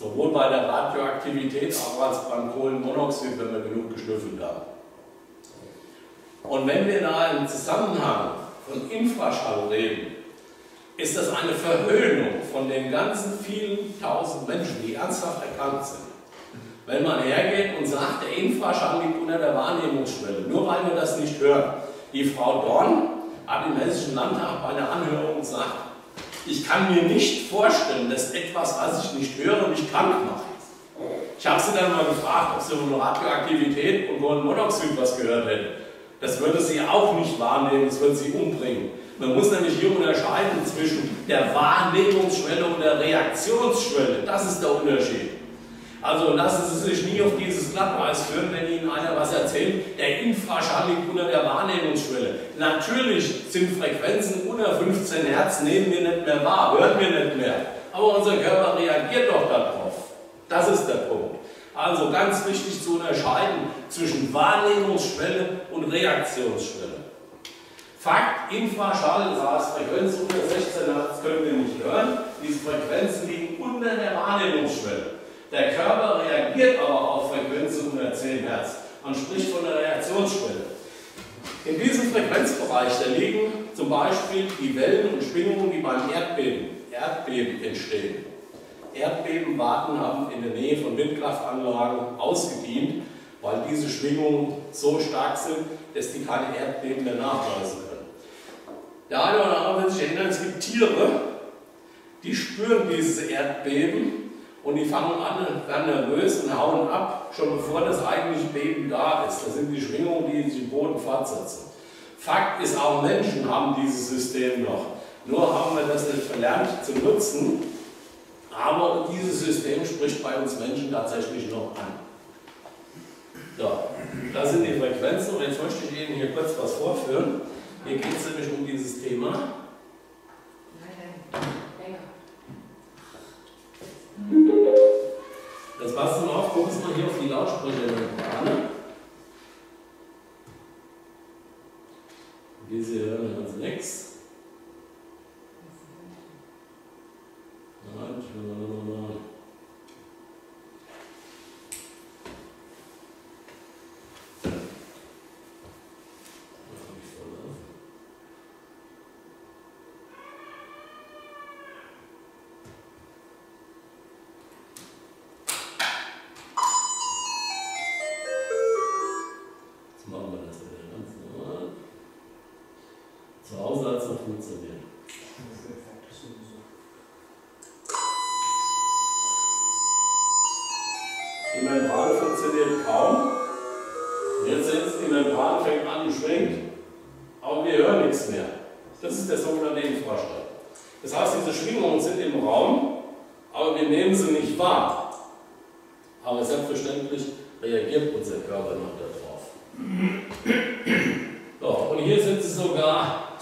sowohl bei der Radioaktivität auch als beim Kohlenmonoxid, wenn wir genug geschnüffelt haben. Und wenn wir da im Zusammenhang von Infraschall reden, ist das eine Verhöhnung von den ganzen vielen tausend Menschen, die ernsthaft erkrankt sind. Wenn man hergeht und sagt, der Infraschall liegt unter der Wahrnehmungsschwelle, nur weil wir das nicht hören. Die Frau Dorn hat im Hessischen Landtag bei der Anhörung gesagt, ich kann mir nicht vorstellen, dass etwas, was ich nicht höre, mich krank macht. Ich habe sie dann mal gefragt, ob sie von Radioaktivität und Kohlenmonoxid was gehört hätte. Das würde sie auch nicht wahrnehmen, das würde sie umbringen. Man muss nämlich hier unterscheiden zwischen der Wahrnehmungsschwelle und der Reaktionsschwelle. Das ist der Unterschied. Also lassen Sie sich nie auf dieses Glatteis führen, wenn Ihnen einer was erzählt, der Infraschall liegt unter der Wahrnehmungsschwelle. Natürlich sind Frequenzen unter 15 Hertz, nehmen wir nicht mehr wahr, hören wir nicht mehr. Aber unser Körper reagiert doch darauf. Das ist der Punkt. Also ganz wichtig zu unterscheiden zwischen Wahrnehmungsschwelle und Reaktionsschwelle. Fakt, Infraschall, das heißt Frequenz unter 16 Hertz können wir nicht hören. Diese Frequenzen liegen unter der Wahrnehmungsschwelle. Der Körper reagiert aber auf Frequenzen unter 10 Hertz. Man spricht von einer Reaktionsschwelle. In diesem Frequenzbereich, da liegen zum Beispiel die Wellen und Schwingungen, die beim Erdbeben, Erdbeben entstehen. Erdbebenwarten haben in der Nähe von Windkraftanlagen ausgedient, weil diese Schwingungen so stark sind, dass die keine Erdbeben mehr nachweisen können. Der eine oder andere wird sich erinnern, es gibt Tiere, die spüren dieses Erdbeben und die fangen an, werden nervös und hauen ab, schon bevor das eigentliche Beben da ist. Das sind die Schwingungen, die sich im Boden fortsetzen. Fakt ist, auch Menschen haben dieses System noch. Nur haben wir das nicht verlernt zu nutzen. Aber dieses System spricht bei uns Menschen tatsächlich noch an. So, das sind die Frequenzen und jetzt möchte ich Ihnen hier kurz was vorführen. Hier geht es nämlich um dieses Thema. Jetzt passen wir auf, gucken Sie mal hier auf die Lautsprechermembrane. Wie Sie hören, Sie nichts. Nein, ich will mal.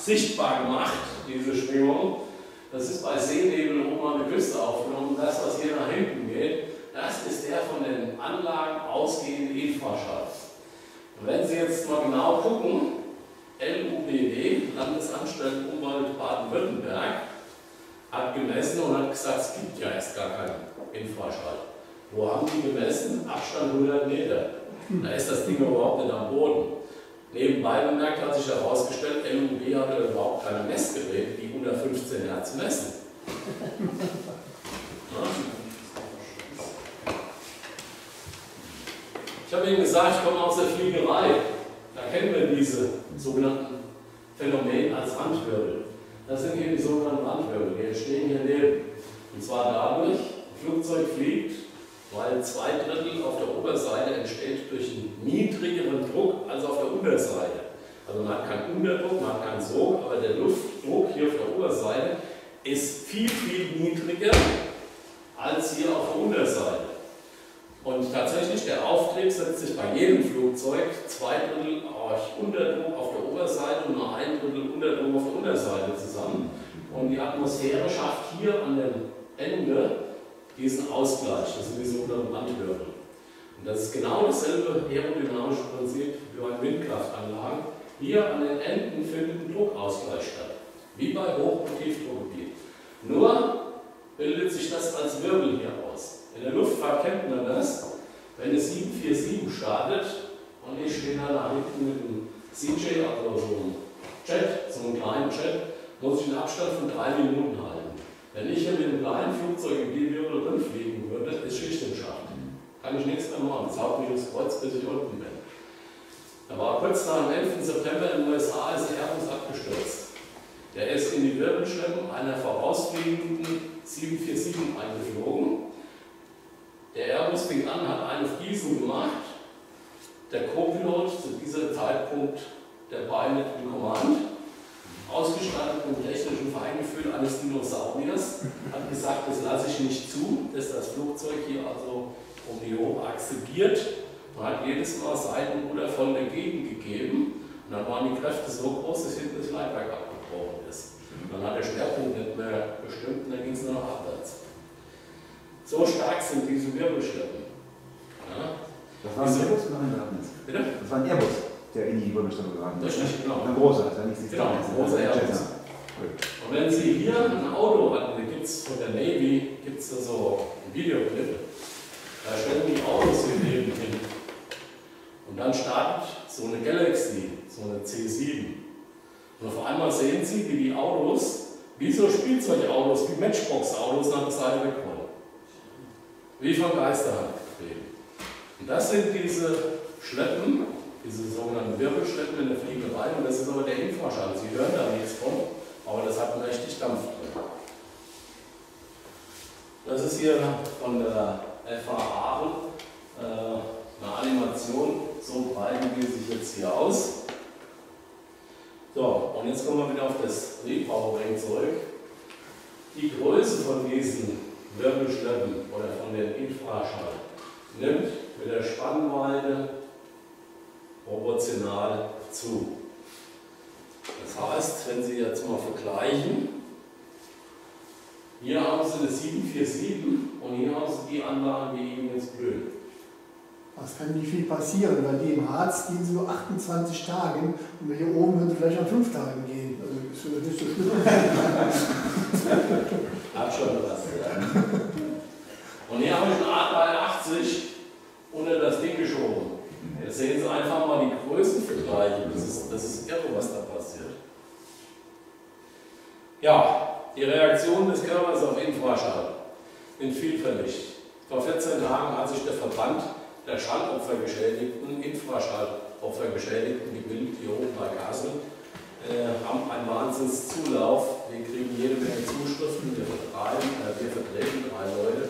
Sichtbar gemacht, diese Schwingungen. Das ist bei Seenebel oben an der Küste aufgenommen. Das, was hier nach hinten geht, das ist der von den Anlagen ausgehende Infraschall. Und wenn Sie jetzt mal genau gucken, LUBW, Landesanstalt Umwelt Baden-Württemberg, hat gemessen und hat gesagt, es gibt ja erst gar keinen Infraschall. Wo haben die gemessen? Abstand 100 Meter. Da ist das Ding überhaupt nicht am Boden. Nebenbei bemerkt hat sich herausgestellt, LUB hatte überhaupt keine Messgeräte, die unter 15 Hertz messen. Ich habe Ihnen gesagt, ich komme aus der Fliegerei. Da kennen wir diese sogenannten Phänomene als Randwirbel. Das sind hier die sogenannten Randwirbel, die entstehen hier neben. Und zwar dadurch, ein Flugzeug fliegt, weil zwei Drittel auf der Oberseite entsteht durch einen niedrigeren Druck als auf der Unterseite. Also man hat keinen Unterdruck, man hat keinen Sog, aber der Luftdruck hier auf der Oberseite ist viel, viel niedriger als hier auf der Unterseite. Und tatsächlich, der Auftrieb setzt sich bei jedem Flugzeug zwei Drittel Unterdruck auf der Oberseite und nur ein Drittel Unterdruck auf der Unterseite zusammen. Und die Atmosphäre schafft hier an dem Ende diesen Ausgleich, das sind die sogenannten Wandwirbel. Und das ist genau dasselbe aerodynamische Prinzip wie bei Windkraftanlagen. Hier an den Enden findet ein Druckausgleich statt, wie bei Hoch- und Tiefdruckgebiet. Nur bildet sich das als Wirbel hier aus. In der Luftfahrt kennt man das, wenn eine 747 startet und ich stehe da nach hinten mit einem CJ, also so einem Jet, so einem kleinen Jet, muss ich einen Abstand von drei Minuten halten. Wenn ich hier mit einem kleinen Flugzeug Wirbel drin fliegen würde, ist Schicht im Schacht. Kann ich nichts mehr machen. Das haut mich ins Kreuz, bis ich unten bin. Da war kurz nach dem 11. September in den USA ist Airbus abgestürzt. Der ist in die Wirbelschleppen einer vorausfliegenden 747 eingeflogen. Der Airbus fing an, hat eine Fliesen gemacht. Der Co-Pilot, zu diesem Zeitpunkt der Pilot in Command, ausgestattet mit dem technischen Feingefühl eines Dinosauriers, hat gesagt, das lasse ich nicht zu, dass das Flugzeug hier also um die Hochachse giert und hat jedes Mal Seitenruder voll dagegen gegeben. Und dann waren die Kräfte so groß, dass hinten das Leitwerk abgebrochen ist. Und dann hat der Schwerpunkt nicht mehr bestimmt und dann ging es nur noch abwärts. So stark sind diese Wirbelschleppen. Ja. Das war ein Airbus oder ein? Bitte? Das war ein Airbus, der in die Wirbelstelle geraten ist. Richtig, genau. Ein großer, ist ja nicht nichts Genau, ein großer Airbus. Und wenn Sie hier ein Auto hatten, da gibt es von der Navy gibt's da so einen Videoclip, Da stellen die Autos hier neben hin. Und dann startet so eine Galaxy, so eine C7. Und auf einmal sehen Sie, wie die Autos, wie so Spielzeugautos, wie Matchbox-Autos nach der Seite wegrollen. Wie von Geisterhand. Und das sind diese Schleppen, diese sogenannten Wirbelschleppen in der Fliegerei. Und das ist aber der Infraschall. Sie hören da nichts von, aber das hat mächtig Dampf drin. Das ist hier von der Aachen äh, eine Animation, so breiten die sich jetzt hier aus. So, und jetzt kommen wir wieder auf das Repowering zurück. Die Größe von diesen Wirbelschleppen oder von den Infraschall nimmt mit der Spannweite proportional zu. Das heißt, wenn Sie jetzt mal vergleichen, hier haben Sie eine 747 und hier haben Sie die Anlage, die Ihnen jetzt blöd. Das kann nicht viel passieren, weil die im Harz gehen sie nur 28 Tage und hier oben würden sie vielleicht an 5 Tagen gehen. Also ist ja nicht so schlimm. Hat schon was. Ja. Und hier habe ich eine A380 unter das Ding geschoben. Jetzt sehen Sie einfach mal die Größenvergleiche. Das ist, das ist irre, was da passiert. Ja, die Reaktion des Körpers auf Infraschall sind vielfältig. Vor 14 Tagen hat sich der Verband der Schallopfergeschädigten, Infraschallopfergeschädigten gebildet, hier oben bei Kassel, äh, haben einen Wahnsinnszulauf. Wir kriegen jede Menge Zuschriften, wir, vertreiben, äh, wir vertreten drei Leute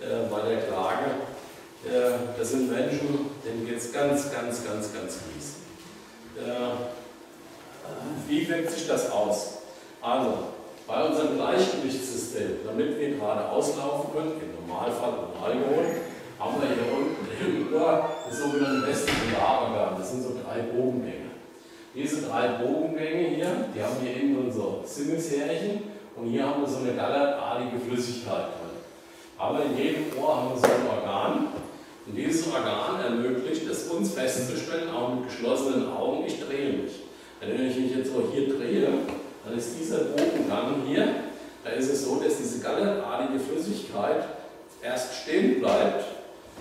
äh, bei der Klage. Äh, das sind Menschen, denen geht es ganz, ganz, ganz, ganz mies. Äh, wie wirkt sich das aus? Also, bei unserem Gleichgewichtssystem, damit wir gerade auslaufen können, im Normalfall im Alkohol, haben wir hier unten Ohr das sogenannte Vestibularorgan. Das sind so drei Bogengänge. Diese drei Bogengänge hier, die haben hier innen unsere Sinneshärchen und hier haben wir so eine gallertartige Flüssigkeit drin. Aber in jedem Ohr haben wir so ein Organ und dieses Organ ermöglicht es uns festzustellen, auch mit geschlossenen Augen, ich drehe mich. Wenn ich mich jetzt so hier drehe, dann ist dieser Bogengang hier, da ist es so, dass diese gallertartige Flüssigkeit erst stehen bleibt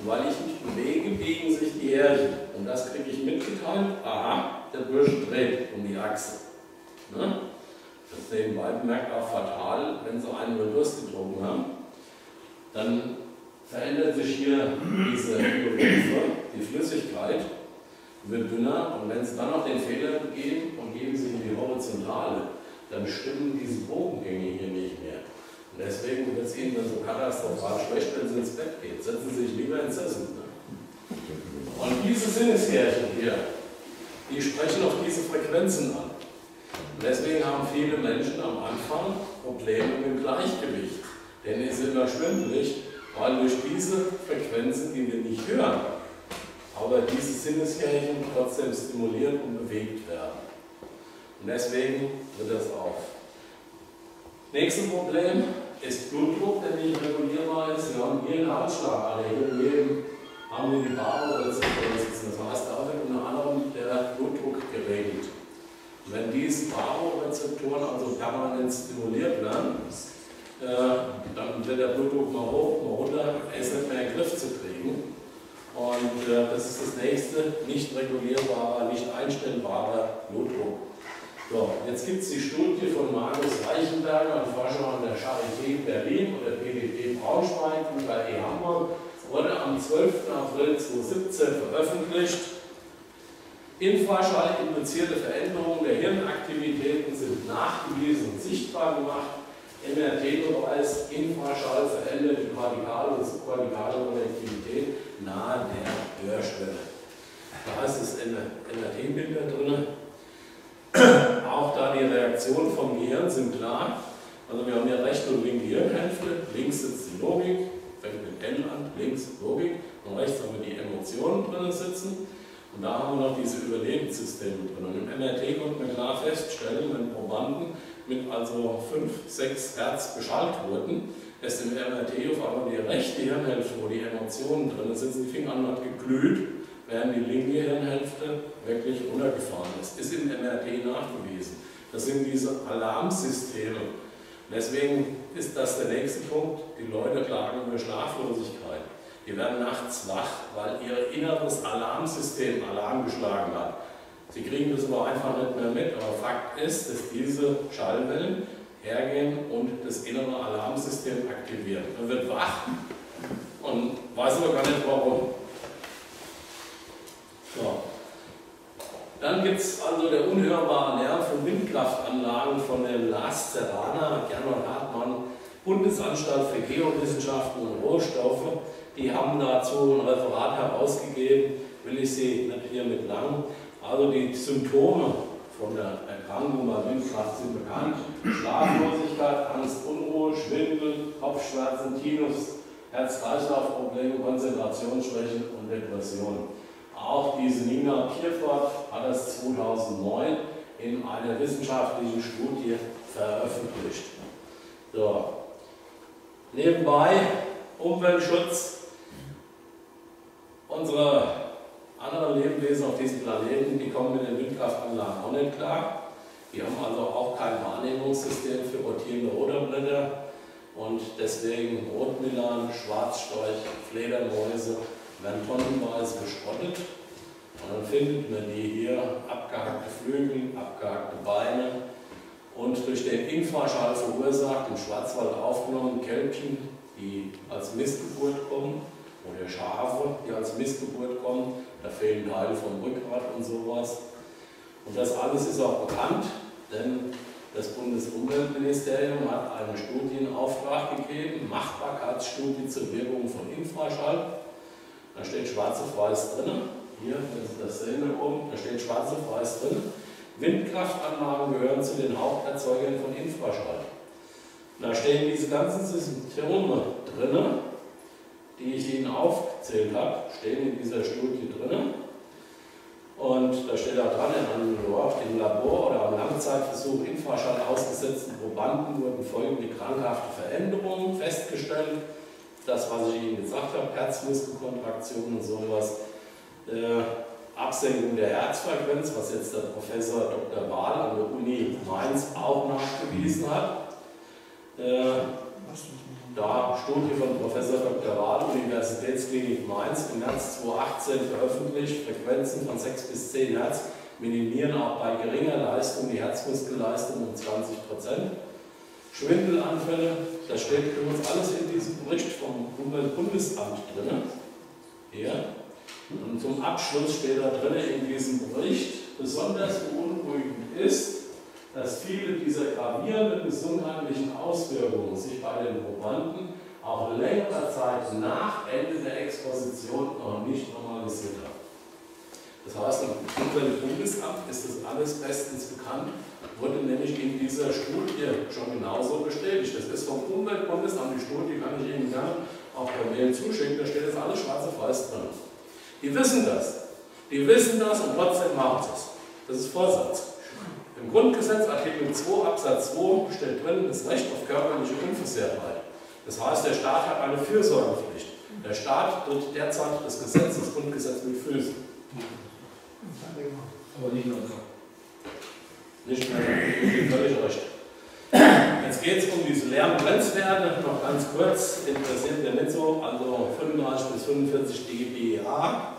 weil ich mich bewege, biegen sich die Härchen. Und das kriege ich mitgeteilt. Aha, der Bursche dreht um die Achse. Ne? Das nebenbei bemerkt auch fatal, wenn Sie einen über Durst getrunken haben. Dann verändert sich hier diese Hypophyse, die Flüssigkeit, wird dünner. Und wenn Sie dann noch den Fehler begeben und geben sich in die Horizontale, dann stimmen diese Bogengänge hier nicht mehr. Und deswegen wird es Ihnen dann so katastrophal schlecht, wenn Sie ins Bett gehen. Setzen Sie sich lieber ins Sessel. Ne? Und diese Sinneshärchen hier, die sprechen auf diese Frequenzen an. Und deswegen haben viele Menschen am Anfang Probleme mit dem Gleichgewicht. Denn es ist immer schwindelig, weil durch diese Frequenzen, die wir nicht hören, aber diese Sinneshärchen trotzdem stimuliert und bewegt werden. Und deswegen wird das auf. Nächstes Problem ist Blutdruck, der nicht regulierbar ist. Wir haben hier eine Anschlaganregung, jedem haben wir die Barorezeptoren sitzen. Das heißt, da wird unter anderem der Blutdruck geregelt. Wenn diese Barorezeptoren also permanent stimuliert werden, dann wird der Blutdruck mal hoch, mal runter, er ist nicht mehr in den Griff zu kriegen. Und äh, das ist das nächste nicht regulierbare, nicht einstellbare Blutdruck. So, jetzt gibt es die Studie von Markus Reichenberger und Forscher an der Charité Berlin oder PDP Braunschweig und bei E. Hamburg. Wurde am 12. April 2017 veröffentlicht. Infraschall induzierte Veränderungen der Hirnaktivitäten sind nachgewiesen und sichtbar gemacht. MRT-Beweis, Infraschall verändert die kortikale und Konnektivität nahe der Hörschwelle. Da ist das MRT-Bild drin. Auch da die Reaktionen vom Gehirn sind klar. Also wir haben ja rechte und linke Hirnhälfte. Links sitzt die Logik, fängt mit N an, links Logik. Und rechts haben wir die Emotionen drin sitzen. Und da haben wir noch diese Überlebenssysteme drin. Und im MRT konnten wir klar feststellen, wenn Probanden mit also 5, 6 Hertz beschallt wurden, ist im MRT auf einmal die rechte Hirnhälfte, wo die Emotionen drin sitzen, die fing an hat geglüht während die linke Hirnhälfte wirklich runtergefahren ist. Ist im MRT nachgewiesen. Das sind diese Alarmsysteme. Deswegen ist das der nächste Punkt. Die Leute klagen über Schlaflosigkeit. die werden nachts wach, weil ihr inneres Alarmsystem Alarm geschlagen hat. Sie kriegen das aber einfach nicht mehr mit, aber Fakt ist, dass diese Schallwellen hergehen und das innere Alarmsystem aktivieren. Man wird wach und weiß aber gar nicht warum. So. Dann gibt es also der unhörbare Lärm von Windkraftanlagen von dem Lars Serrana, Gernot Hartmann, Bundesanstalt für Geowissenschaften und Rohstoffe. Die haben dazu ein Referat herausgegeben, will ich Sie nicht hier mit lang. Also die Symptome von der Erkrankung bei Windkraft sind bekannt. Schlaflosigkeit, Angst, Unruhe, Schwindel, Kopfschmerzen, Tinus, Herz-Kreislauf-Probleme, Konzentrationsschwächen und Depressionen. Auch diese Nina Pierfort hat das 2009 in einer wissenschaftlichen Studie veröffentlicht. So. Nebenbei Umweltschutz. Unsere anderen Lebewesen auf diesem Planeten, die kommen mit den Windkraftanlagen auch nicht klar. Die haben also auch kein Wahrnehmungssystem für rotierende Oderblätter und deswegen Rotmilan, Schwarzstorch, Fledermäuse werden tonnenweise geschrottet. Und dann findet man die hier, abgehackte Flügel, abgehackte Beine und durch den Infraschall verursacht, im Schwarzwald aufgenommen, Kälbchen, die als Missgeburt kommen, oder Schafe, die als Missgeburt kommen, da fehlen Teile vom Rückgrat und sowas. Und das alles ist auch bekannt, denn das Bundesumweltministerium hat einen Studienauftrag gegeben, Machbarkeitsstudie zur Wirkung von Infraschall. Da steht schwarz auf weiß drin. Hier, wenn Sie das sehen oben, da steht schwarz auf weiß drin. Windkraftanlagen gehören zu den Haupterzeugern von Infraschall. Da stehen diese ganzen Symptome drin, die ich Ihnen aufgezählt habe, stehen in dieser Studie drin. Und da steht auch dran, in einem im Labor oder am Langzeitversuch Infraschall ausgesetzten Probanden wurden folgende krankhafte Veränderungen festgestellt das, was ich Ihnen gesagt habe, Herzmuskelkontraktion und sowas, äh, Absenkung der Herzfrequenz, was jetzt der Professor Dr. Wahl an der Uni Mainz auch nachgewiesen hat. Äh, da Studie von Professor Dr. Wahl, Universitätsklinik Mainz im März 2018 veröffentlicht, Frequenzen von 6 bis 10 Hertz minimieren auch bei geringer Leistung die Herzmuskelleistung um 20 Prozent. Schwindelanfälle, das steht übrigens alles in diesem Bericht vom Umweltbundesamt drin. Hier. Und zum Abschluss steht da drin in diesem Bericht, besonders beunruhigend ist, dass viele dieser gravierenden gesundheitlichen Auswirkungen sich bei den Probanden auch längere Zeit nach Ende der Exposition noch nicht normalisiert haben. Das heißt, im Umweltbundesamt ist das alles bestens bekannt wurde nämlich in dieser Studie schon genauso bestätigt. Das ist vom Umweltbundesamt, die Studie kann ich Ihnen gerne auch per Mail zuschicken, da steht das alles schwarz auf weiß drin. Die wissen das. Die wissen das und trotzdem machen sie es. Das ist Vorsatz. Im Grundgesetz, Artikel 2 Absatz 2, steht drin das Recht auf körperliche Unversehrtheit. Das heißt, der Staat hat eine Fürsorgepflicht. Der Staat tritt derzeit das Gesetz, das Grundgesetz mit Füßen. Aber nicht nur nicht mehr. Völlig recht. Jetzt geht es um diese Lärmgrenzwerte, noch ganz kurz, interessiert ja nicht so, also 35 bis 45 dBA.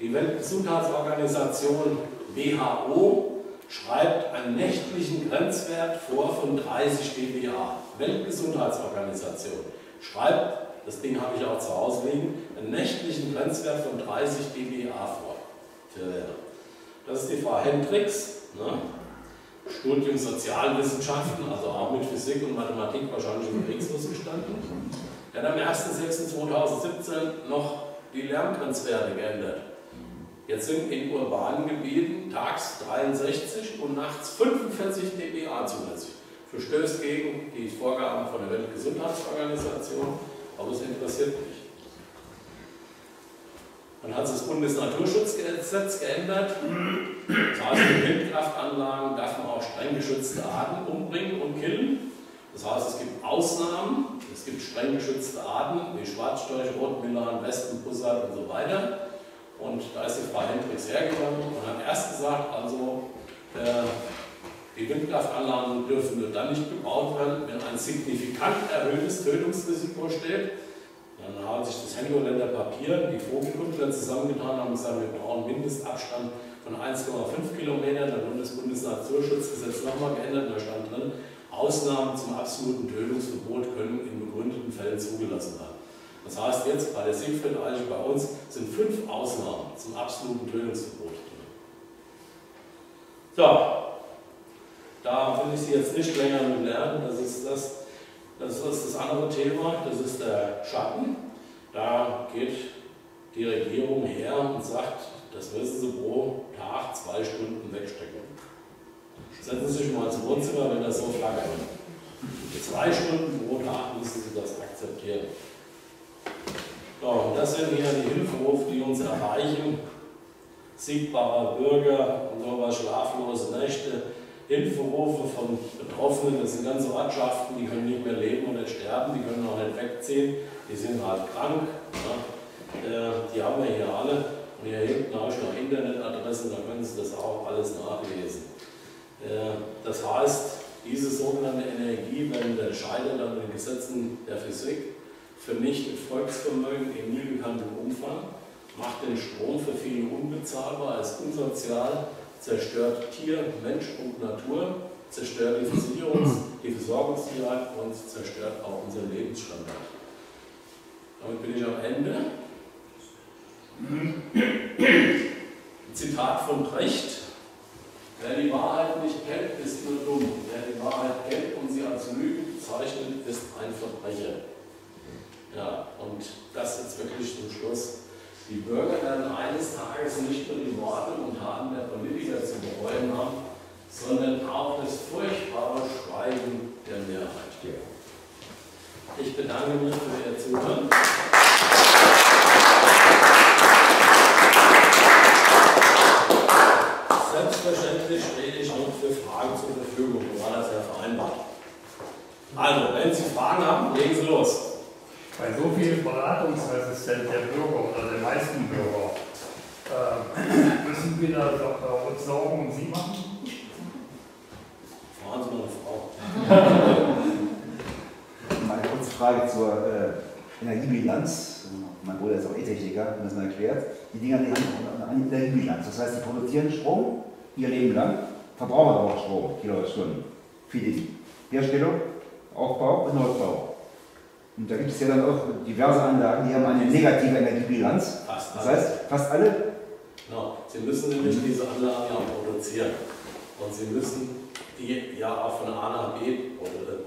Die Weltgesundheitsorganisation WHO schreibt einen nächtlichen Grenzwert vor von 30 dBA. Weltgesundheitsorganisation schreibt, das Ding habe ich auch zu Hause liegen, einen nächtlichen Grenzwert von 30 dBA vor. Das ist die Frau Hendricks. Ne? Studium Sozialwissenschaften, also auch mit Physik und Mathematik wahrscheinlich im Kriegslos gestanden. Er hat am 1.6.2017 noch die Lärmgrenzwerte geändert. Jetzt sind in urbanen Gebieten tags 63 und nachts 45 dBA zulässig. Verstößt gegen die Vorgaben von der Weltgesundheitsorganisation, aber es interessiert mich. Dann hat sich das Bundesnaturschutzgesetz geändert. Das heißt, in Windkraftanlagen darf man auch streng geschützte Arten umbringen und killen. Das heißt, es gibt Ausnahmen. Es gibt streng geschützte Arten wie Schwarzstorch, Rotmilan, Wespenbussard und so weiter. Und da ist die Frau Hendricks hergegangen und hat erst gesagt, also äh, die Windkraftanlagen dürfen nur dann nicht gebaut werden, wenn ein signifikant erhöhtes Tötungsrisiko steht Dann haben sich das Helgoländer Papier, die Vogelkundler zusammengetan haben und gesagt, wir brauchen Mindestabstand von 1,5 Kilometern. Dann hat das Bundesnaturschutzgesetz nochmal geändert, da stand drin, Ausnahmen zum absoluten Tötungsverbot können in begründeten Fällen zugelassen werden. Das heißt jetzt bei der Siegfried-Eiche bei uns sind fünf Ausnahmen zum absoluten Tötungsverbot drin. So, da will ich Sie jetzt nicht länger mit lernen, das ist das, das ist das andere Thema, das ist der Schatten. Da geht die Regierung her und sagt, das müssen Sie pro Tag zwei Stunden wegstecken. Setzen Sie sich mal ins Wohnzimmer, wenn das so flackert. Zwei Stunden pro Tag müssen Sie das akzeptieren. Und das sind hier die Hilferufe, die uns erreichen. Siegbarer Bürger und sowas, schlaflose Nächte, Hilferufe von Betroffenen, das sind ganze Ortschaften, die können nicht mehr leben und nicht sterben, die können auch nicht wegziehen, die sind halt krank. Ja. Äh, die haben wir hier alle. Und hier hinten habe ich noch Internetadressen, da können Sie das auch alles nachlesen. Äh, das heißt, diese sogenannte Energiewende scheitert an den Gesetzen der Physik, vernichtet Volksvermögen in nie gekanntem Umfang, macht den Strom für viele unbezahlbar, ist unsozial, zerstört Tier, Mensch und Natur, zerstört die, Versicherungs-, die Versorgungssicherheit und zerstört auch unseren Lebensstandard. Damit bin ich am Ende. Zitat von Brecht. Wer die Wahrheit nicht kennt, ist nur dumm. Wer die Wahrheit kennt und sie als Lüge bezeichnet, ist ein Verbrecher. Ja, und das jetzt wirklich zum Schluss. Die Bürger werden eines Tages nicht nur die Worte und Taten der Politiker zu bereuen haben, sondern auch das furchtbare Schweigen der Mehrheit. Ich bedanke mich für Ihr Zuhören. Selbstverständlich stehe ich noch für Fragen zur Verfügung, war das ja vereinbart. Also, wenn Sie Fragen haben, legen Sie los. Bei so viel Beratungsresistent der Bürger oder der meisten Bürger äh, müssen wir da doch äh, uns Sorgen um sie machen? Fragen Sie meine Frau. Meine kurze Frage zur äh, Energiebilanz. Mein Bruder ist auch E-Techniker, hat mir das mal erklärt. Die Dinger haben eine Energiebilanz. Das heißt, die produzieren Strom ihr Leben lang, verbrauchen aber auch Strom, Kilowattstunden. Für die Herstellung, Aufbau und Neubau. Und da gibt es ja dann auch diverse Anlagen, die haben eine negative Energiebilanz. Fast Das alle. heißt, fast alle Genau. Sie müssen nämlich diese Anlagen ja produzieren. Und Sie müssen die ja auch von A nach B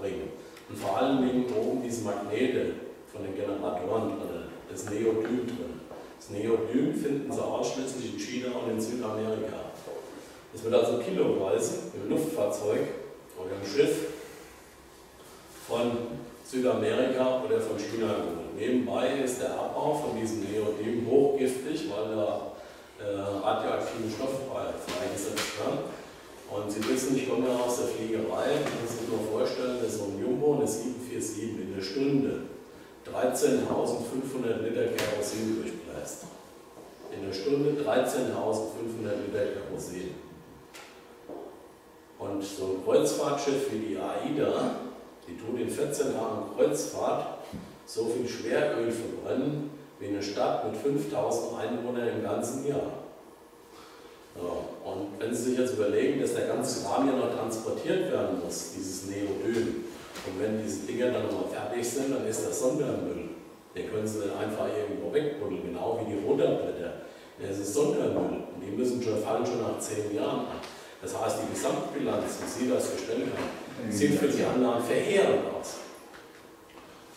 bringen. Und vor allen Dingen oben diese Magnete von den Generatoren drin, das Neodym drin. Das Neodym finden Sie ausschließlich in China und in Südamerika. Es wird also kiloweise im Luftfahrzeug oder im Schiff von Südamerika oder von China geholt. Nebenbei ist der Abbau von diesem Neodym hochgiftig, weil da äh, radioaktive Stoffe frei- freigesetzt werden. Und Sie wissen, ich komme ja aus der Fliegerei, ich muss sich nur vorstellen, dass so ein Jumbo, eine 747 in der Stunde 13.500 Liter Kerosin durchbläst. In der Stunde 13.500 Liter Kerosin. Und so ein Kreuzfahrtschiff wie die AIDA, die tut in 14 Tagen Kreuzfahrt so viel Schweröl verbrennen wie eine Stadt mit 5000 Einwohnern im ganzen Jahr. Ja, und wenn Sie sich jetzt überlegen, dass der ganze Kram ja noch transportiert werden muss, dieses Neodym, und wenn diese Dinger dann nochmal fertig sind, dann ist das Sondermüll. Den können Sie dann einfach irgendwo wegbuddeln, genau wie die Rotorblätter. Das ist Sondermüll und die müssen schon, fallen schon nach zehn Jahren an. Das heißt, die Gesamtbilanz, wie Sie das gestellt haben, sieht für die Anlagen verheerend aus.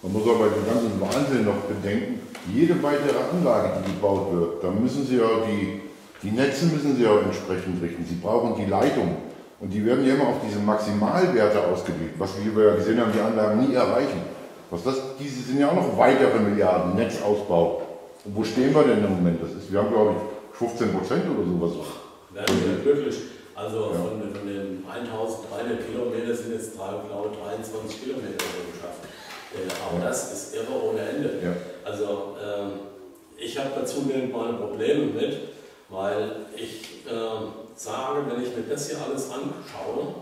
Man muss aber den ganzen Wahnsinn noch bedenken, jede weitere Anlage, die gebaut wird, da müssen Sie ja die, die Netze müssen Sie ja entsprechend richten. Sie brauchen die Leitung. Und die werden ja immer auf diese Maximalwerte ausgelegt, was wir ja gesehen haben, die Anlagen nie erreichen. Was das, diese sind ja auch noch weitere Milliarden Netzausbau. Und wo stehen wir denn im Moment? Das ist, wir haben glaube ich 15 Prozent oder sowas. Werden wir glücklich. Also Ja. von, von den 1300 Kilometer sind jetzt drei, glaube ich, 23 Kilometer so geschafft. Äh, aber das ist irre ohne Ende. Ja. Also ähm, ich habe da zunehmend meine Probleme mit, weil ich ähm, sage, wenn ich mir das hier alles anschaue,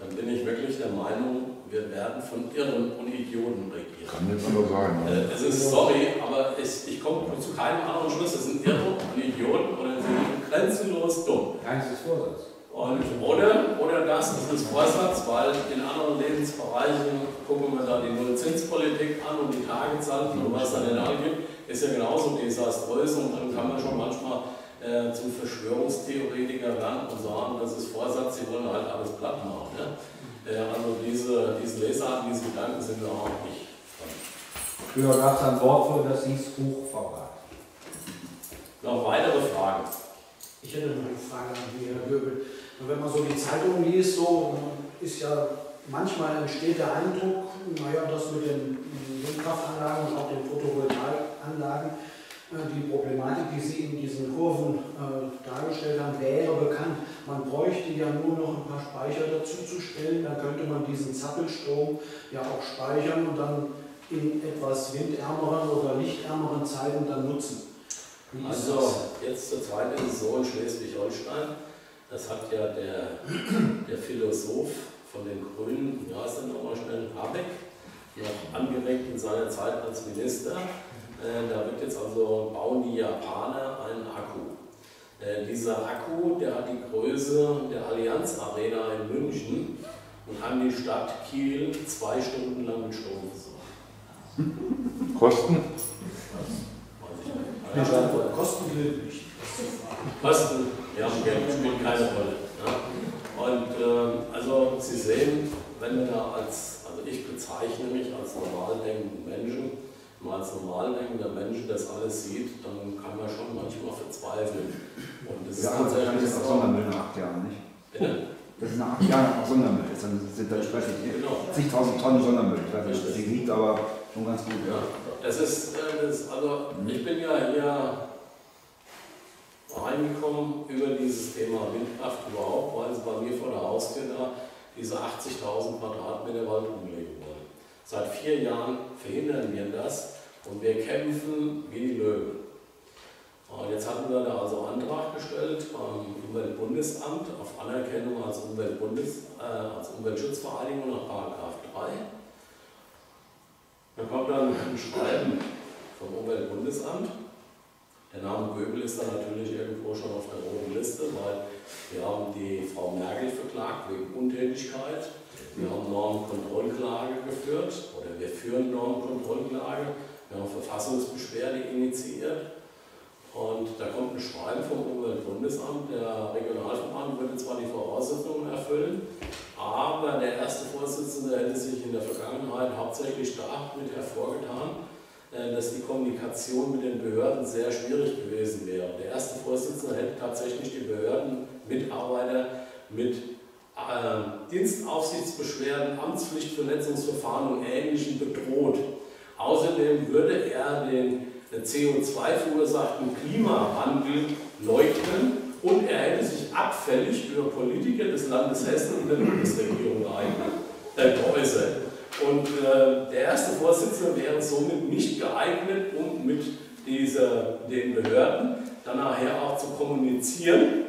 dann bin ich wirklich der Meinung, wir werden von Irren und Idioten regiert. Kann nicht anders sein. Ja. Äh, es ist sorry, aber ich, ich komme zu keinem anderen Schluss. Es sind Irren und Idioten oder sie sind grenzenlos dumm. Keins ist Vorsatz. Und ohne, ohne das ist es Vorsatz, weil in anderen Lebensbereichen gucken wir da die Nullzinspolitik an und die Tagezahlten und was dann in all gibt, ist ja genauso desaströs und dann kann man schon manchmal äh, zum Verschwörungstheoretiker werden und sagen, das ist Vorsatz, sie wollen halt alles platt machen. Ne? Äh, also diese, diese Lesarten, diese Gedanken sind mir auch nicht fremd. Früher gab es ein Wort für das hieß Hochverrat. Noch weitere Fragen? Ich hätte noch eine Frage an Sie, Herr Göbel. Wenn man so die Zeitung liest, so ist ja manchmal entsteht der Eindruck, naja, das mit den Windkraftanlagen und auch den Photovoltaikanlagen, äh, die Problematik, die Sie in diesen Kurven äh, dargestellt haben, wäre bekannt. Man bräuchte ja nur noch ein paar Speicher dazu zu stellen, dann könnte man diesen Zappelstrom ja auch speichern und dann in etwas windärmeren oder lichtärmeren Zeiten dann nutzen. Also jetzt zur Zeit ist es so in Schleswig-Holstein, das hat ja der, der Philosoph von den Grünen, ja, ist dann nochmal schnell Habeck, noch angeregt in seiner Zeit als Minister. Äh, da wird jetzt also, bauen die Japaner einen Akku. Äh, dieser Akku, der hat die Größe der Allianz Arena in München und kann die Stadt Kiel zwei Stunden lang mit Strom versorgen. Kosten? Weiß ich nicht. Ja, Kosten gilt nicht. Kosten, ja, Geld spielt keine Rolle. Ja. Und äh, also Sie sehen, wenn wir da als, also ich bezeichne mich als normal denkenden Menschen, mal als normal denkender Mensch das alles sieht, dann kann man schon manchmal verzweifeln. Und das Ja, ist aber das tatsächlich ist auch Sondermüll nach acht Jahren, nicht? Bitte? Das ist nach acht Jahren auch Sondermüll. Jetzt sind da, ich weiß nicht, Genau. zigtausend Tonnen Sondermüll. Ich weiß nicht, das hier liegt, aber schon ganz gut. Ja, das ist, äh, das, also ich bin ja hier reingekommen über dieses Thema Windkraft überhaupt, weil sie bei mir vor der Haustür da diese 80.000 Quadratmeter Wald umlegen wollen. Seit vier Jahren verhindern wir das und wir kämpfen wie die Löwen. Und jetzt hatten wir da also Antrag gestellt beim Umweltbundesamt auf Anerkennung als, Umweltbundes, äh, als Umweltschutzvereinigung nach Paragraph 3. Da kommt dann ein Schreiben vom Umweltbundesamt. Der Name Göbel ist da natürlich irgendwo schon auf der roten Liste, weil wir haben die Frau Merkel verklagt wegen Untätigkeit. Wir haben Normkontrollklage geführt oder wir führen Normkontrollklage. Wir haben Verfassungsbeschwerde initiiert. Und da kommt ein Schreiben vom Umweltbundesamt, der Regionalverband würde zwar die Voraussetzungen erfüllen, aber der erste Vorsitzende hätte sich in der Vergangenheit hauptsächlich damit hervorgetan, dass die Kommunikation mit den Behörden sehr schwierig gewesen wäre. Der erste Vorsitzende hätte tatsächlich die Behördenmitarbeiter mit äh, Dienstaufsichtsbeschwerden, Amtspflichtverletzungsverfahren und Ähnlichem bedroht. Außerdem würde er den CO2 verursachten Klimawandel leugnen und er hätte sich abfällig über Politiker des Landes Hessen und der Bundesregierung äh, geäußert. Und äh, der erste Vorsitzende wäre somit nicht geeignet, um mit dieser, den Behörden dann nachher auch zu kommunizieren.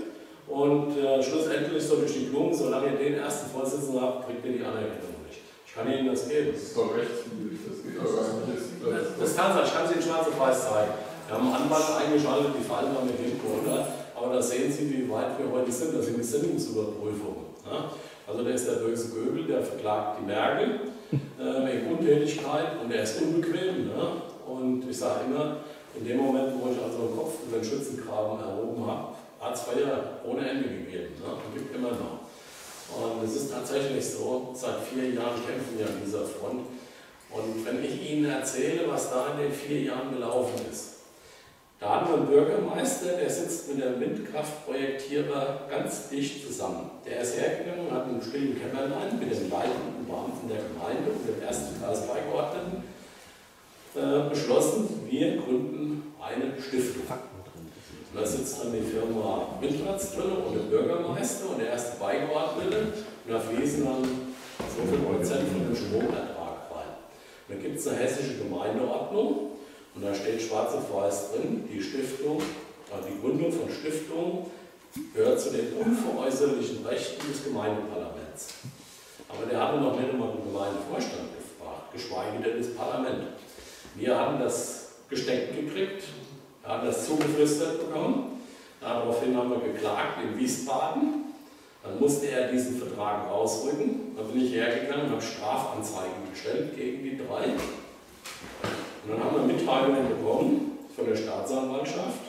Und äh, schlussendlich so durch die Blumen, solange ihr den ersten Vorsitzenden habt, kriegt ihr die Anerkennung nicht. Ich kann Ihnen das geben. Das ist doch rechtswidrig, das geht aber nicht. Das, das kann sein, ich kann es Ihnen schwarz auf weiß zeigen. Wir haben einen Anwalt eingeschaltet, die fallen da mit Info runter, aber da sehen Sie, wie weit wir heute sind. Das sind die Sinnungsüberprüfungen. Ja? Also da ist der böse Göbel, der verklagt die Merkel äh, wegen Untätigkeit und er ist unbequem. Ne? Und ich sage immer, in dem Moment, wo ich also den Kopf über den Schützengraben erhoben habe, hat es Feuer ohne Ende gegeben. Ne? Und gibt immer noch. Und es ist tatsächlich so, seit vier Jahren kämpfen wir an dieser Front. Und wenn ich Ihnen erzähle, was da in den vier Jahren gelaufen ist, da haben wir einen Bürgermeister, der sitzt mit dem Windkraftprojektierer ganz dicht zusammen. Der ist hergegangen einem stillen Kämmerlein mit den leitenden Beamten der Gemeinde und dem ersten Kreisbeigeordneten äh, beschlossen, wir gründen eine Stiftung. Da sitzt dann die Firma Windplatz drin und der Bürgermeister und der erste Beigeordnete und da fließen dann so viel Prozent von dem Stromertrag rein. Und dann gibt es eine hessische Gemeindeordnung und da steht schwarz auf weiß drin, die Stiftung, also die Gründung von Stiftungen gehört zu den unveräußerlichen Rechten des Gemeindeparlaments. Aber der hatte noch nicht einmal den Gemeindevorstand gefragt, geschweige denn das Parlament. Wir haben das gesteckt gekriegt, haben das zugeflüstert bekommen. Daraufhin haben wir geklagt in Wiesbaden. Dann musste er diesen Vertrag rausrücken. Dann bin ich hergegangen und habe Strafanzeigen gestellt gegen die drei. Und dann haben wir Mitteilungen bekommen von der Staatsanwaltschaft,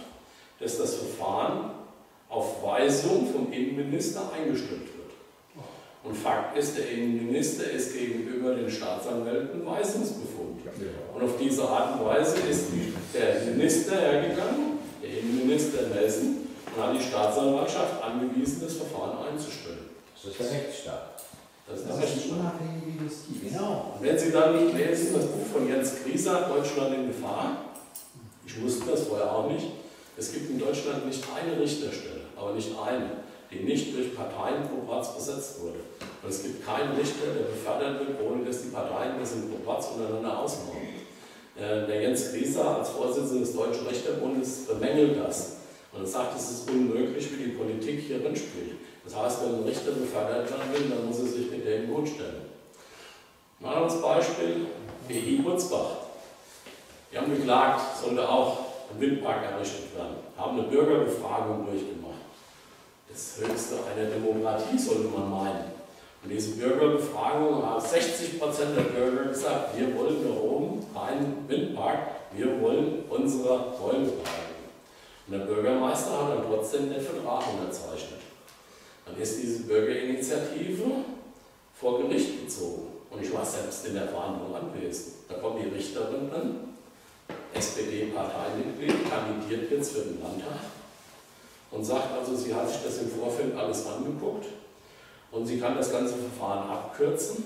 dass das Verfahren auf Weisung vom Innenminister eingestellt wird. Und Fakt ist, der Innenminister ist gegenüber den Staatsanwälten weisungsbefugt. Und auf diese Art und Weise ist der Minister hergegangen, der Innenminister Nelson, und hat die Staatsanwaltschaft angewiesen, das Verfahren einzustellen. Das ist der Rechtsstaat. Das ist Das ist unabhängige Justiz. Genau. Und wenn Sie dann lesen, das Buch von Jens Grieser, Deutschland in Gefahr, ich wusste das vorher auch nicht, es gibt in Deutschland nicht eine Richterstelle, aber nicht eine, die nicht durch Parteien Probats besetzt wurde. Und es gibt keinen Richter, der befördert wird, ohne dass die Parteien das in Probats untereinander ausmachen. Äh, Der Jens Grieser als Vorsitzender des Deutschen Richterbundes bemängelt das und sagt, es ist unmöglich, wie die Politik hier spielt. Das heißt, wenn ein Richter befördert werden will, dann muss er sich mit dem gut stellen. Ein anderes Beispiel, BI Butzbach. Die haben geklagt, sollte auch ein Windpark errichtet werden, haben eine Bürgerbefragung durchgemacht. Das höchste einer Demokratie sollte man meinen. Und diese Bürgerbefragung haben 60 Prozent der Bürger gesagt, wir wollen da oben keinen Windpark, wir wollen unsere Bäume behalten. Und der Bürgermeister hat dann trotzdem den Vertrag unterzeichnet. Dann ist diese Bürgerinitiative vor Gericht gezogen. Und ich war selbst in der Verhandlung anwesend. Da kommt die Richterin an, SPD-Parteimitglied, kandidiert jetzt für den Landtag und sagt also, sie hat sich das im Vorfeld alles angeguckt und sie kann das ganze Verfahren abkürzen.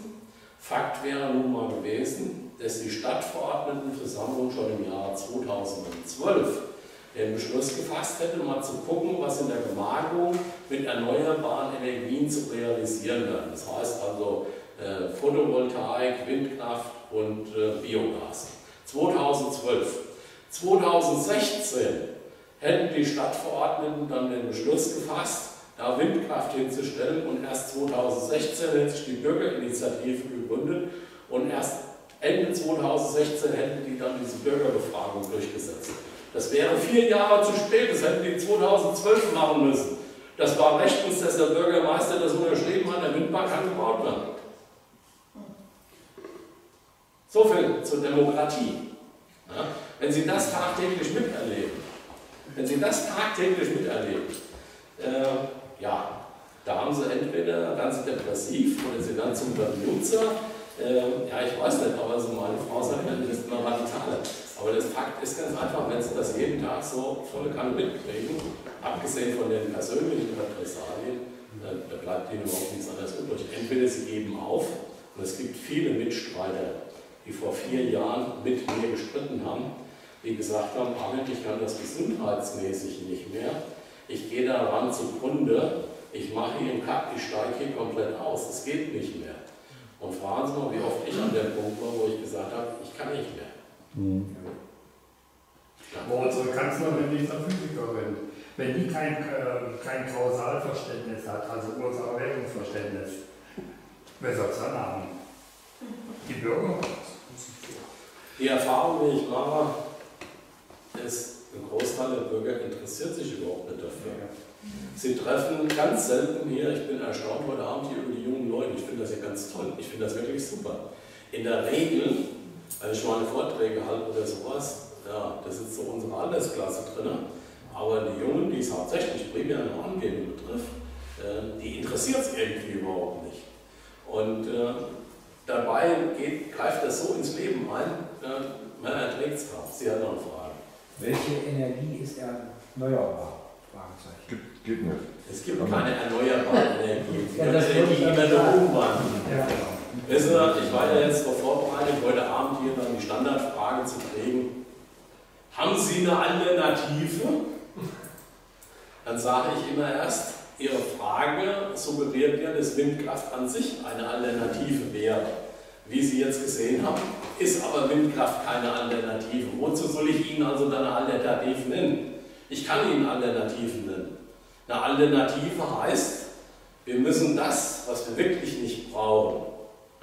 Fakt wäre nun mal gewesen, dass die Stadtverordnetenversammlung schon im Jahr 2012 den Beschluss gefasst hätte, mal zu gucken, was in der Gemarkung mit erneuerbaren Energien zu realisieren wäre. Das heißt also äh, Photovoltaik, Windkraft und äh, Biogas. 2012. 2016 hätten die Stadtverordneten dann den Beschluss gefasst, da Windkraft hinzustellen und erst 2016 hätte sich die Bürgerinitiative gegründet und erst Ende 2016 hätten die dann diese Bürgerbefragung durchgesetzt. Das wäre vier Jahre zu spät, das hätten die 2012 machen müssen. Das war rechtens, dass der Bürgermeister das unterschrieben hat, der Windpark kann gebaut werden. So viel zur Demokratie. Ja? Wenn Sie das tagtäglich miterleben, wenn Sie das tagtäglich miterleben, äh, ja, da haben Sie entweder ganz depressiv oder Sie werden zum Benutzer. Äh, ja, ich weiß nicht, aber so meine Frau sagt, das ist immer radikaler. Aber das Fakt ist ganz einfach, wenn Sie das jeden Tag so volle Kanne mitkriegen, abgesehen von den persönlichen Repressalien, da bleibt Ihnen überhaupt nichts anderes übrig. Entweder Sie geben auf, und es gibt viele Mitstreiter, die vor vier Jahren mit mir gestritten haben, die gesagt haben, Armin, ich kann das gesundheitsmäßig nicht mehr, ich gehe daran zugrunde, ich mache hier einen Cut, ich steige hier komplett aus, es geht nicht mehr. Und fragen Sie mal, wie oft ich an dem Punkt war, wo ich gesagt habe, ich kann nicht mehr. Aber unsere Kanzlerin ist eine Physikerin. Wenn die kein, äh, kein Kausalverständnis hat, also Ursache-Wirkungsverständnis, wer soll es dann haben? Die Bürger? Die Erfahrung, die ich mache, ist, ein Großteil der Bürger interessiert sich überhaupt nicht dafür. Sie treffen ganz selten hier, ich bin erstaunt heute Abend hier über die jungen Leute, ich finde das ja ganz toll, ich finde das wirklich super. In der Regel, wenn ich meine Vorträge halte oder sowas, ja, da sitzt so unsere Altersklasse drin, aber die Jungen, die es hauptsächlich primär noch Angehen betrifft, äh, die interessiert es irgendwie überhaupt nicht. Und äh, dabei geht, greift das so ins Leben ein, äh, man erträgt es kaum. Sie hat noch eine Frage. Welche Energie ist erneuerbar? Fragezeichen. Geht, geht nicht. Es gibt keine erneuerbare Energie. Die Ja, das Energie immer nur umwandeln. Ja. Wissen Sie, ich war ja jetzt darauf vorbereitet, heute Abend hier dann die Standardfrage zu kriegen. Haben Sie eine Alternative? Dann sage ich immer erst, Ihre Frage suggeriert ja, dass Windkraft an sich eine Alternative wäre. Wie Sie jetzt gesehen haben, ist aber Windkraft keine Alternative. Wozu soll ich Ihnen also dann eine Alternative nennen? Ich kann Ihnen Alternativen nennen. Eine Alternative heißt, Wir müssen das, was wir wirklich nicht brauchen,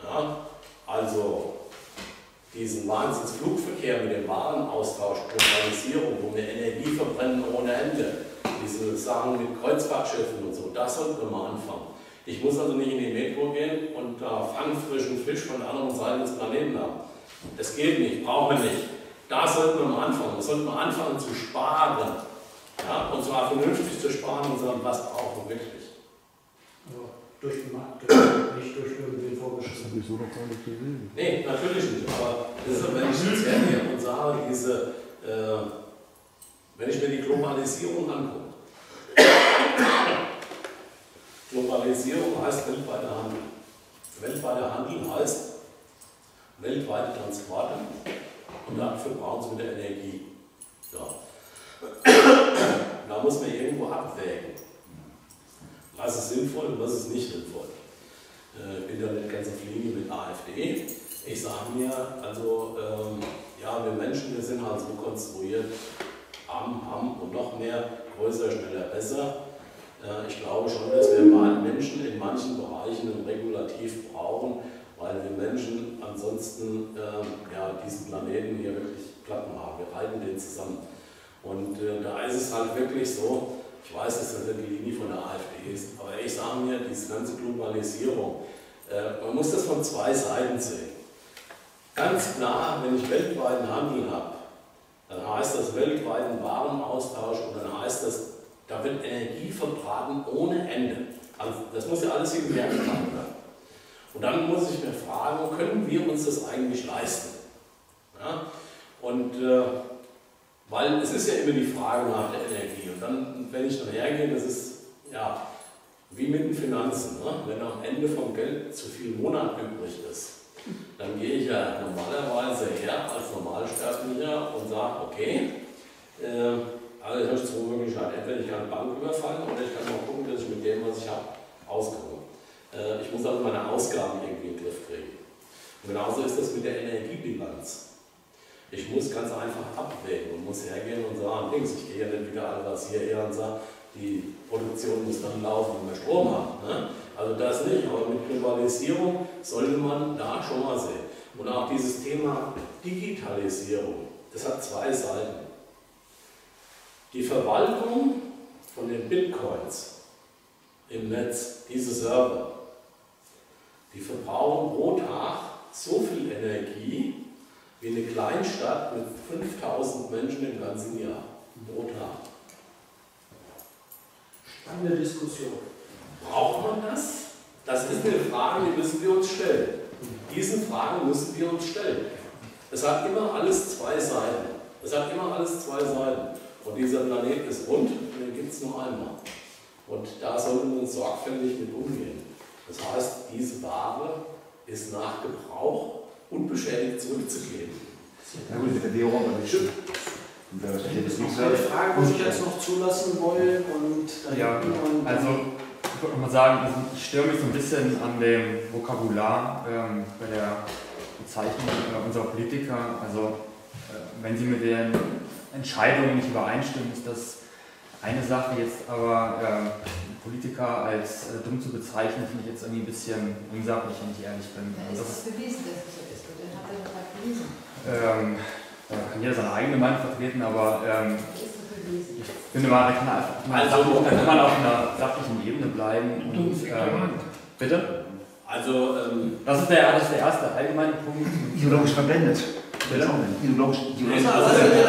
ja, also diesen Wahnsinnsflugverkehr mit dem Warenaustausch, Globalisierung, wo wir Energie verbrennen ohne Ende, diese Sachen mit Kreuzfahrtschiffen und so, das sollten wir mal anfangen. Ich muss also nicht in die Metro gehen und da fangfrischen Fisch von der anderen Seite des Planeten haben. Das geht nicht, brauchen wir nicht. Da sollten wir mal anfangen. Da sollten wir anfangen zu sparen. Ja, und zwar vernünftig zu sparen und sagen, was brauchen wir wirklich. Also durch die Markt, nicht durch irgendwie vorgeschrieben. Wieso noch gar nicht gesehen? Nee, natürlich nicht. Aber das ist, wenn ich jetzt hergehe und sage, diese, äh, wenn ich mir die Globalisierung angucke, Globalisierung heißt weltweiter Handel. Weltweiter Handel heißt weltweite Transporte und dafür brauchen sie wieder Energie. Ja. Da muss man irgendwo abwägen. Was ist sinnvoll und was ist nicht sinnvoll. Äh, Ich bin ja nicht ganz auf Linie mit AfD. Ich sage mir, also, ähm, ja, wir Menschen, wir sind halt so konstruiert, am, am und noch mehr, größer, schneller, besser. Äh, ich glaube schon, dass wir Menschen in manchen Bereichen ein Regulativ brauchen, weil wir Menschen ansonsten ähm, ja, diesen Planeten hier wirklich platt machen. Wir halten den zusammen. Und äh, da ist es halt wirklich so, ich weiß, dass das nicht die Linie von der AfD ist, aber ich sage mir, diese ganze Globalisierung, äh, man muss das von zwei Seiten sehen. Ganz klar, wenn ich weltweiten Handel habe, dann heißt das weltweiten Warenaustausch und dann heißt das, da wird Energie verbraten ohne Ende. Also das muss ja alles in Wert gebracht werden. Und dann muss ich mir fragen, können wir uns das eigentlich leisten? Ja? Und äh, weil es ist ja immer die Frage nach der Energie. Und dann, wenn ich dann hergehe, das ist ja wie mit den Finanzen. Ne? Wenn am Ende vom Geld zu viel Monat übrig ist, dann gehe ich ja normalerweise her als Normalsterblicher und sage, okay, äh, also ich habe zwei Möglichkeiten. Entweder ich kann eine Bank überfallen oder ich kann mal gucken, dass ich mit dem, was ich habe, auskomme. Äh, ich muss also meine Ausgaben irgendwie in den Griff kriegen. Und genauso ist das mit der Energiebilanz. Ich muss ganz einfach abwägen und muss hergehen und sagen, links, ich gehe ja nicht wieder alles hier her und sage, die Produktion muss dann laufen, wenn wir Strom haben. Ne? Also das nicht, aber mit Globalisierung sollte man da schon mal sehen. Und auch dieses Thema Digitalisierung, das hat zwei Seiten. Die Verwaltung von den Bitcoins im Netz, diese Server, die verbrauchen pro Tag so viel Energie wie eine Kleinstadt mit 5000 Menschen im ganzen Jahr pro Tag. Spannende Diskussion. Braucht man das? Das ist eine Frage, die müssen wir uns stellen. Diesen Fragen müssen wir uns stellen. Es hat immer alles zwei Seiten. Es hat immer alles zwei Seiten. Und dieser Planet ist rund und den gibt es nur einmal. Und da sollten wir uns sorgfältig mit umgehen. Das heißt, diese Ware ist nach Gebrauch unbeschädigt zurückzugeben. Na gut, mit der Währung aber nicht. Und da Da steht gibt jetzt es noch nichts eine da. Frage, die ich jetzt noch zulassen wollen. Und da Ja, hinten und Also, ich würde mal sagen, also ich störe mich so ein bisschen an dem Vokabular ähm, bei der Bezeichnung äh, unserer Politiker. Also, äh, wenn sie mit den Entscheidungen nicht übereinstimmen, ist das eine Sache. Jetzt aber ähm, Politiker als äh, dumm zu bezeichnen, finde ich jetzt irgendwie ein bisschen unsachlich, wenn ich ehrlich bin. Ja, ist es bewiesen, dass es so ist? Und dann hat er doch mal bewiesen. ähm, da kann jeder seine eigene Meinung vertreten, aber ähm, Ich finde mal, da kann, man einfach, Also- also, da kann man auf einer sachlichen Ebene bleiben. Und, ähm, bitte? Also, ähm, Das ist, der, das ist der erste allgemeine Punkt. Ideologisch verblendet. Ideologisch, ideologisch Also, also, verblendet.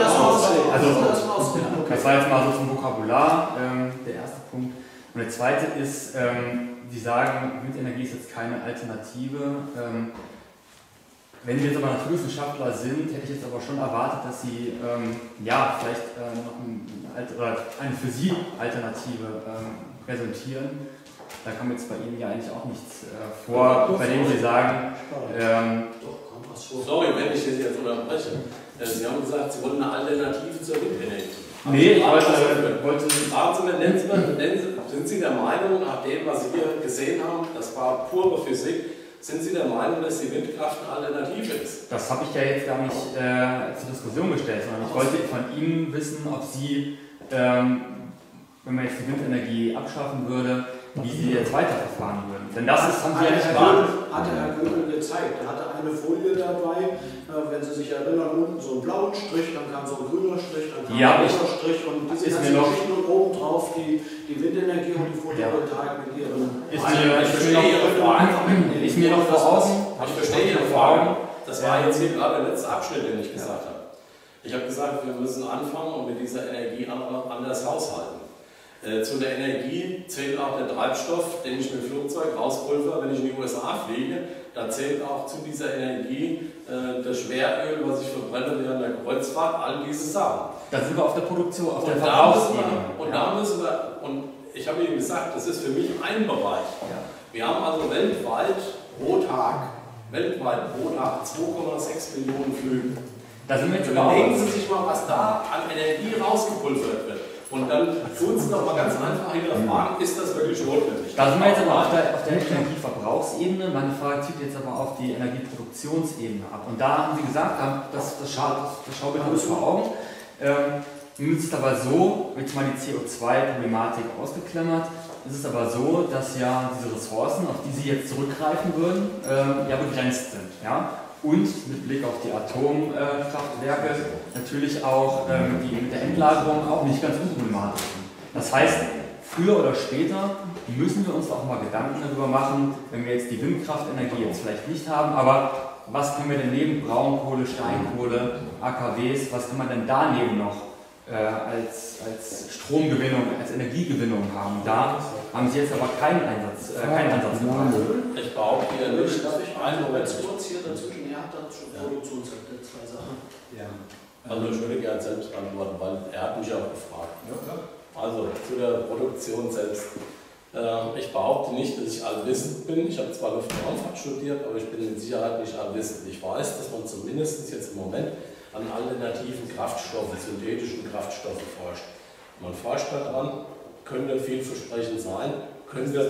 das war jetzt mal so zum Vokabular, ähm, der erste Punkt. Und der zweite ist, ähm, Sie sagen, Windenergie ist jetzt keine Alternative. Ähm, wenn Sie jetzt aber Naturwissenschaftler sind, hätte ich jetzt aber schon erwartet, dass Sie ähm, ja vielleicht äh, noch ein, eine für Sie Alternative ähm, präsentieren. Da kam jetzt bei Ihnen ja eigentlich auch nichts äh, vor, bei dem Sie sagen, ähm, Doch, kommt was vor. sorry, wenn ich das jetzt unterbreche. Äh, Sie haben gesagt, Sie wollen eine Alternative zur Windenergie. nee, ich Sie wollte, Fragen? wollte Fragen Sie nennen Sie nennen Sie, sind Sie der Meinung, nach dem, was Sie hier gesehen haben, das war pure Physik, sind Sie der Meinung, dass die Windkraft eine Alternative ist? Das habe ich ja jetzt gar nicht äh, zur Diskussion gestellt, sondern ich wollte von Ihnen wissen, ob Sie, ähm, wenn man jetzt die Windenergie abschaffen würde, wie sie jetzt weiterverfahren würden. Denn das ist, haben sie ja nicht. Göbel- Hatte Herr Göbel gezeigt. Er hatte eine Folie dabei, äh, wenn Sie sich erinnern, unten so einen blauen Strich, dann kam so ein grüner Strich, dann kam Ja, ein roter Strich und diese ganzen Geschichten und oben drauf die, die Windenergie und die Photovoltaik mit ihren... Ist mir, ich verstehe Ihre noch, Frage. ist mir noch vor Augen. Ich verstehe Ihre Frage. Das war jetzt hier gerade der letzte Abschnitt, den ich gesagt habe. Ich habe gesagt, wir müssen anfangen und mit dieser Energie an- anders haushalten. Äh, zu der Energie zählt auch der Treibstoff, den ich mit dem Flugzeug rauspulver, wenn ich in die USA fliege. Da zählt auch zu dieser Energie äh, das Schweröl, was ich verbrenne während der Kreuzfahrt, all diese Sachen. Da sind wir auf der Produktion, auf der Und müssen Verbrauchsebene. und da müssen wir, und ich habe Ihnen gesagt, das ist für mich ein Bereich. Wir haben also weltweit pro Tag, weltweit pro Tag 2,6 Millionen Flüge. Da sind wir Überlegen. Sie sich mal, was da an Energie rausgepulvert wird. Und dann tun Sie doch mal ganz einfach hinterfragen, ist das wirklich notwendig? Da sind wir jetzt aber auf der, auf der Energieverbrauchsebene. Meine Frage zieht jetzt aber auf die Energieproduktionsebene ab. Und da haben Sie gesagt, haben- das, das, Schau, das Schaubild haben wir vor Augen. Ähm, nun ist es aber so, jetzt mal die CO2-Problematik ausgeklammert, ist es aber so, dass ja diese Ressourcen, auf die Sie jetzt zurückgreifen würden, ähm, ja begrenzt sind. Ja? Und mit Blick auf die Atomkraftwerke natürlich auch ähm, die mit der Endlagerung auch nicht ganz unproblematisch sind. Das heißt, früher oder später müssen wir uns auch mal Gedanken darüber machen, wenn wir jetzt die Windkraftenergie jetzt vielleicht nicht haben, aber was können wir denn neben Braunkohle, Steinkohle, AKWs, was kann man denn daneben noch äh, als, als Stromgewinnung, als Energiegewinnung haben? Da haben Sie jetzt aber keinen Einsatz, äh, keinen Ansatz gemacht. Ich behaupte hier nicht, Darf ich einen. Moment kurz hier dazwischen? Produktionsseite zwei Sachen. Also ich würde gerne selbst antworten, weil er hat mich auch gefragt. Also zu der Produktion selbst. Ähm, Ich behaupte nicht, dass ich allwissend bin. Ich habe zwar Luft- und Raumfahrt studiert, aber ich bin mit Sicherheit nicht allwissend. Ich weiß, dass man zumindest jetzt im Moment an alternativen Kraftstoffen, synthetischen Kraftstoffen forscht. Man forscht daran, könnte vielversprechend sein, können wir